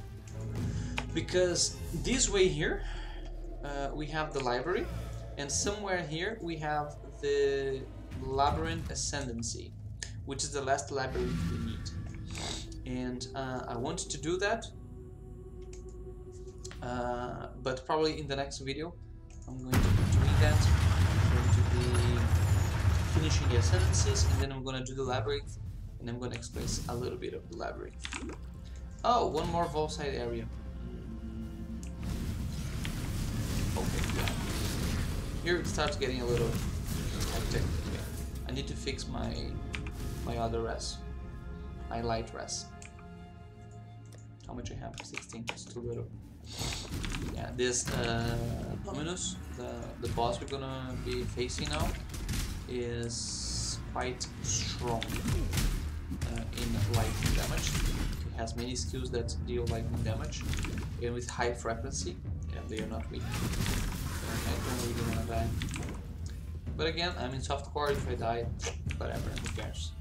Because this way here, uh, we have the library, and somewhere here we have the Labyrinth Ascendancy, which is the last labyrinth we need. And uh, I wanted to do that, uh, but probably in the next video I'm going to be doing that. I'm going to be finishing the Ascendancies, and then I'm going to do the Labyrinth, and I'm going to explain a little bit of the Labyrinth. Oh, one more Vaal-side area. Okay, yeah. Here it starts getting a little hectic. Yeah. I need to fix my my other res. My light res. How much I have? 16. It's too little. Yeah, this uh, Dominus, the, the boss we're gonna be facing now, is quite strong uh, in lightning damage. He has many skills that deal lightning damage, and with high frequency, and they are not weak. I don't really wanna die. But again, I'm in softcore, if I die, whatever, who cares.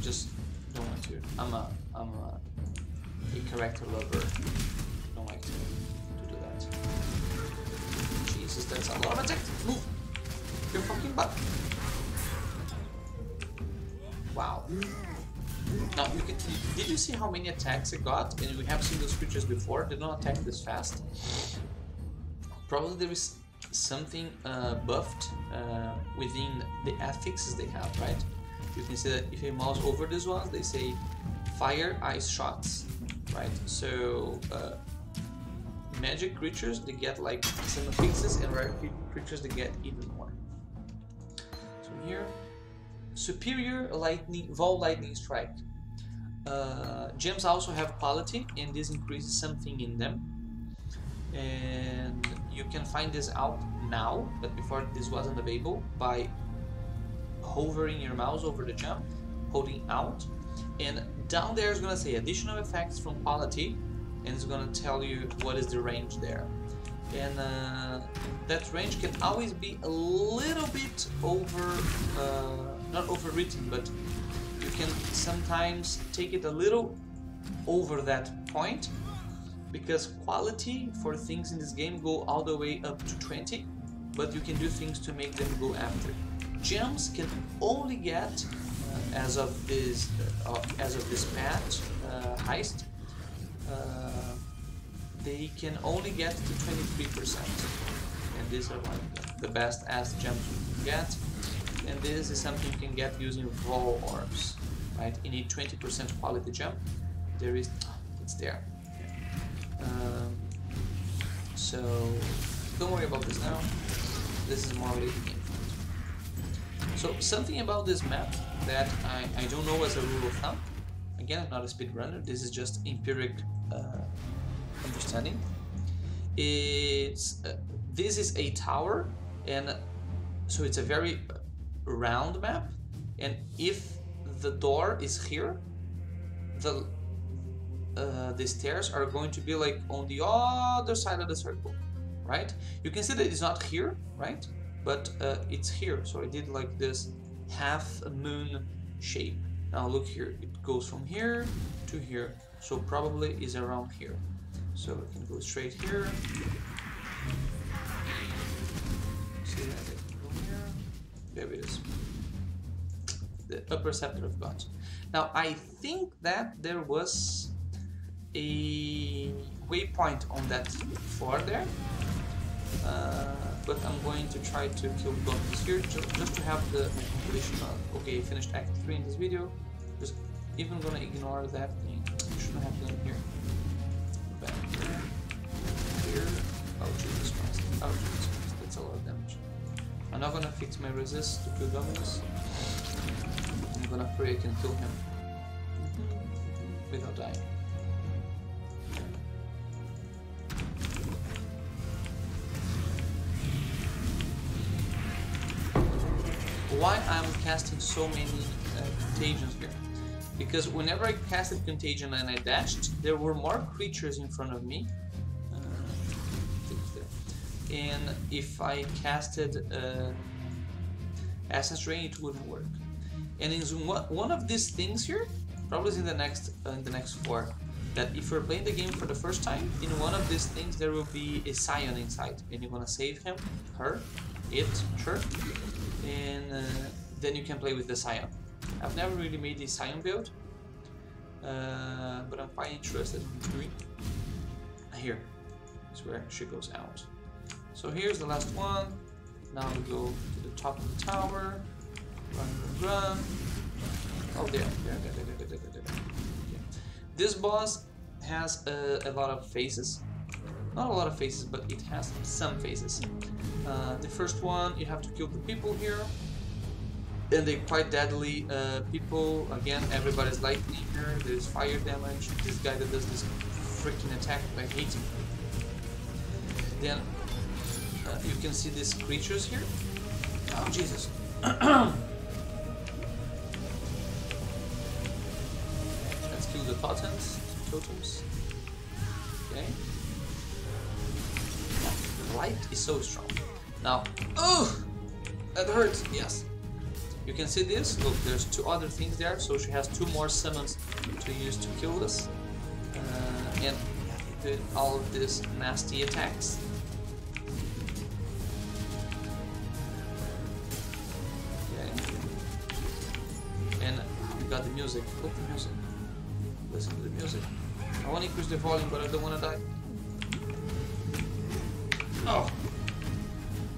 Just don't want to. I'm a, I'm a, a character lover. Don't like to, to do that. Jesus, that's a lot of attack. Move! Your fucking butt. Wow. Now, you can, did you see how many attacks it got? And we have seen those creatures before. They don't attack this fast. Probably there is something uh, buffed uh, within the affixes they have, right? You can see that if you mouse over this one, they say fire ice shots, right? So uh, magic creatures they get like some affixes, and rare creatures they get even more. So here, superior lightning, Vaal Lightning Strike. Uh, gems also have quality, and this increases something in them. And you can find this out now, but before this wasn't available, by hovering your mouse over the jump, holding out, and down there is going to say additional effects from quality, and it's going to tell you what is the range there. And uh, that range can always be a little bit over, uh, not overwritten, but you can sometimes take it a little over that point because quality for things in this game go all the way up to 20 but you can do things to make them go after gems can only get uh, as of this uh, as of this patch uh, heist they can only get to 23% and these are like the best as gems you can get. And this is something you can get using raw orbs right? You need 20% quality gem. There is it's there. Um, so don't worry about this now. This is more later game So something about this map that I, I don't know as a rule of thumb. Again, I'm not a speedrunner. This is just empiric uh, understanding. It's uh, this is a tower, and so it's a very round map. And if the door is here, the uh, the stairs are going to be like on the other side of the circle, right? You can see that it's not here, right? But uh, it's here. So I did like this half a moon shape. Now look here, it goes from here to here. So probably is around here. So I can go straight here. See that here. There it is. The upper scepter of gods. Now I think that there was a waypoint on that floor there. Uh, but I'm going to try to kill Goblins here just, just to have the completion of, okay, finished Act 3 in this video. Just even gonna ignore that thing. shouldn't have done here. Back here. Here. Oh Jesus Christ. Oh Jesus Christ. That's a lot of damage. I'm not gonna fix my resist to kill Dominus. I'm gonna pray I can kill him. Without dying. Why I'm casting so many uh, contagions here. because whenever I casted Contagion and I dashed, there were more creatures in front of me. Uh, and if I casted uh, Essence Drain, it wouldn't work. And in one of these things here, probably in the next uh, in the next four, that if you're playing the game for the first time, in one of these things there will be a Scion inside, and you're gonna save him, her, it, sure, and uh, then you can play with the Scion. I've never really made a Scion build, uh, but I'm quite interested in doing. Here is where she goes out. So here's the last one. Now we go to the top of the tower. Run, run, run. Oh, there, there, there, there, there, there, there. Okay. This boss has a, a, lot of faces. Not a lot of faces, but it has some faces. Uh, the first one, you have to kill the people here. And they're quite deadly uh, people. Again, everybody's lightning here. There's fire damage. This guy that does this freaking attack, I hate him. Then uh, you can see these creatures here. Oh, Jesus. Let's kill the totems. Totems. Okay. Light is so strong. Now, oh, that hurts. Yes. You can see this. Look, there's two other things there. So she has two more summons to use to kill this, uh, and all of these nasty attacks. And we got the music. Look the music listen to the music. I want to increase the volume, but I don't want to die. Oh!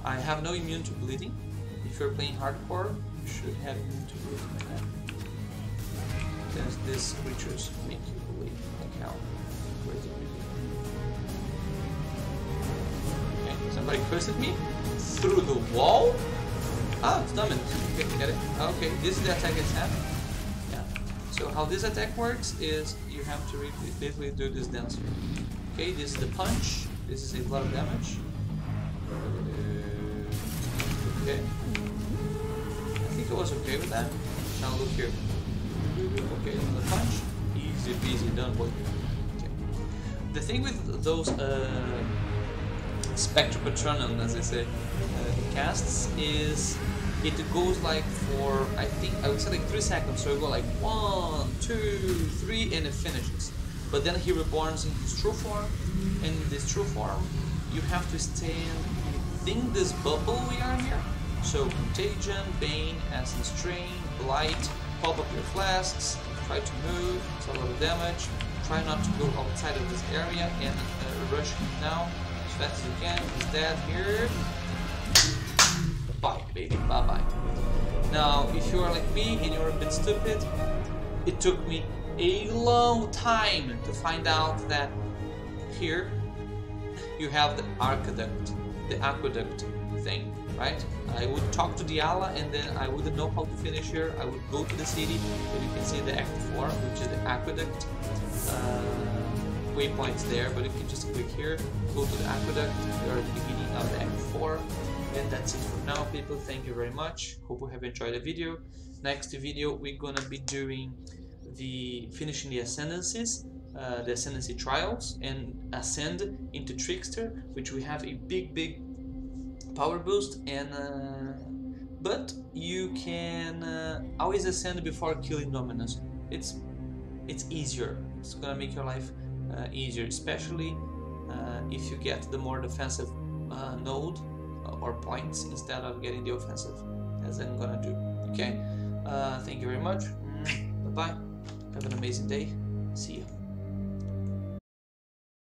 I have no immune to bleeding. If you're playing hardcore, you should have immune to bleeding. Because these creatures make you bleed like hell. Okay, somebody cursed me? Through the wall? Ah, it's dumb. Okay, get it. Okay, this is the attack it's Yeah. So how this attack works is you have to basically do this dance. Okay, this is the punch. This is a lot of damage. That. Now look here. Okay, the punch. Easy peasy, done boy. Okay. The thing with those uh, Spectre Patronum, as I say, uh, casts is it goes like for I think I would say like three seconds. So it go like one, two, three, and it finishes. But then he reborns in his true form, and in this true form, you have to stand within this bubble we are here. So contagion, bane, essence drain, blight, pop up your flasks, try to move, it's a lot of damage. Try not to go outside of this area and uh, rush him now as fast as you can. He's dead here bye, baby, bye-bye. Now, if you are like me and you're a bit stupid, it took me a long time to find out that here you have the aqueduct, the aqueduct thing, right? I would talk to Dialla and then I wouldn't know how to finish here. I would go to the city, but you can see the Act 4, which is the aqueduct. Uh, waypoints there, but you just click here, go to the aqueduct, at the beginning of the Act 4, and that's it for now people thank you very much hope you have enjoyed the video next video we're gonna be doing the finishing the ascendancies uh, the ascendancy trials and ascend into trickster which we have a big big power boost and uh, but you can uh, always ascend before killing dominus. It's it's easier. It's gonna make your life uh, easier especially uh, if you get the more defensive uh, node or points instead of getting the offensive as I'm gonna do. Okay? Uh, thank you very much. Bye bye have an amazing day. See you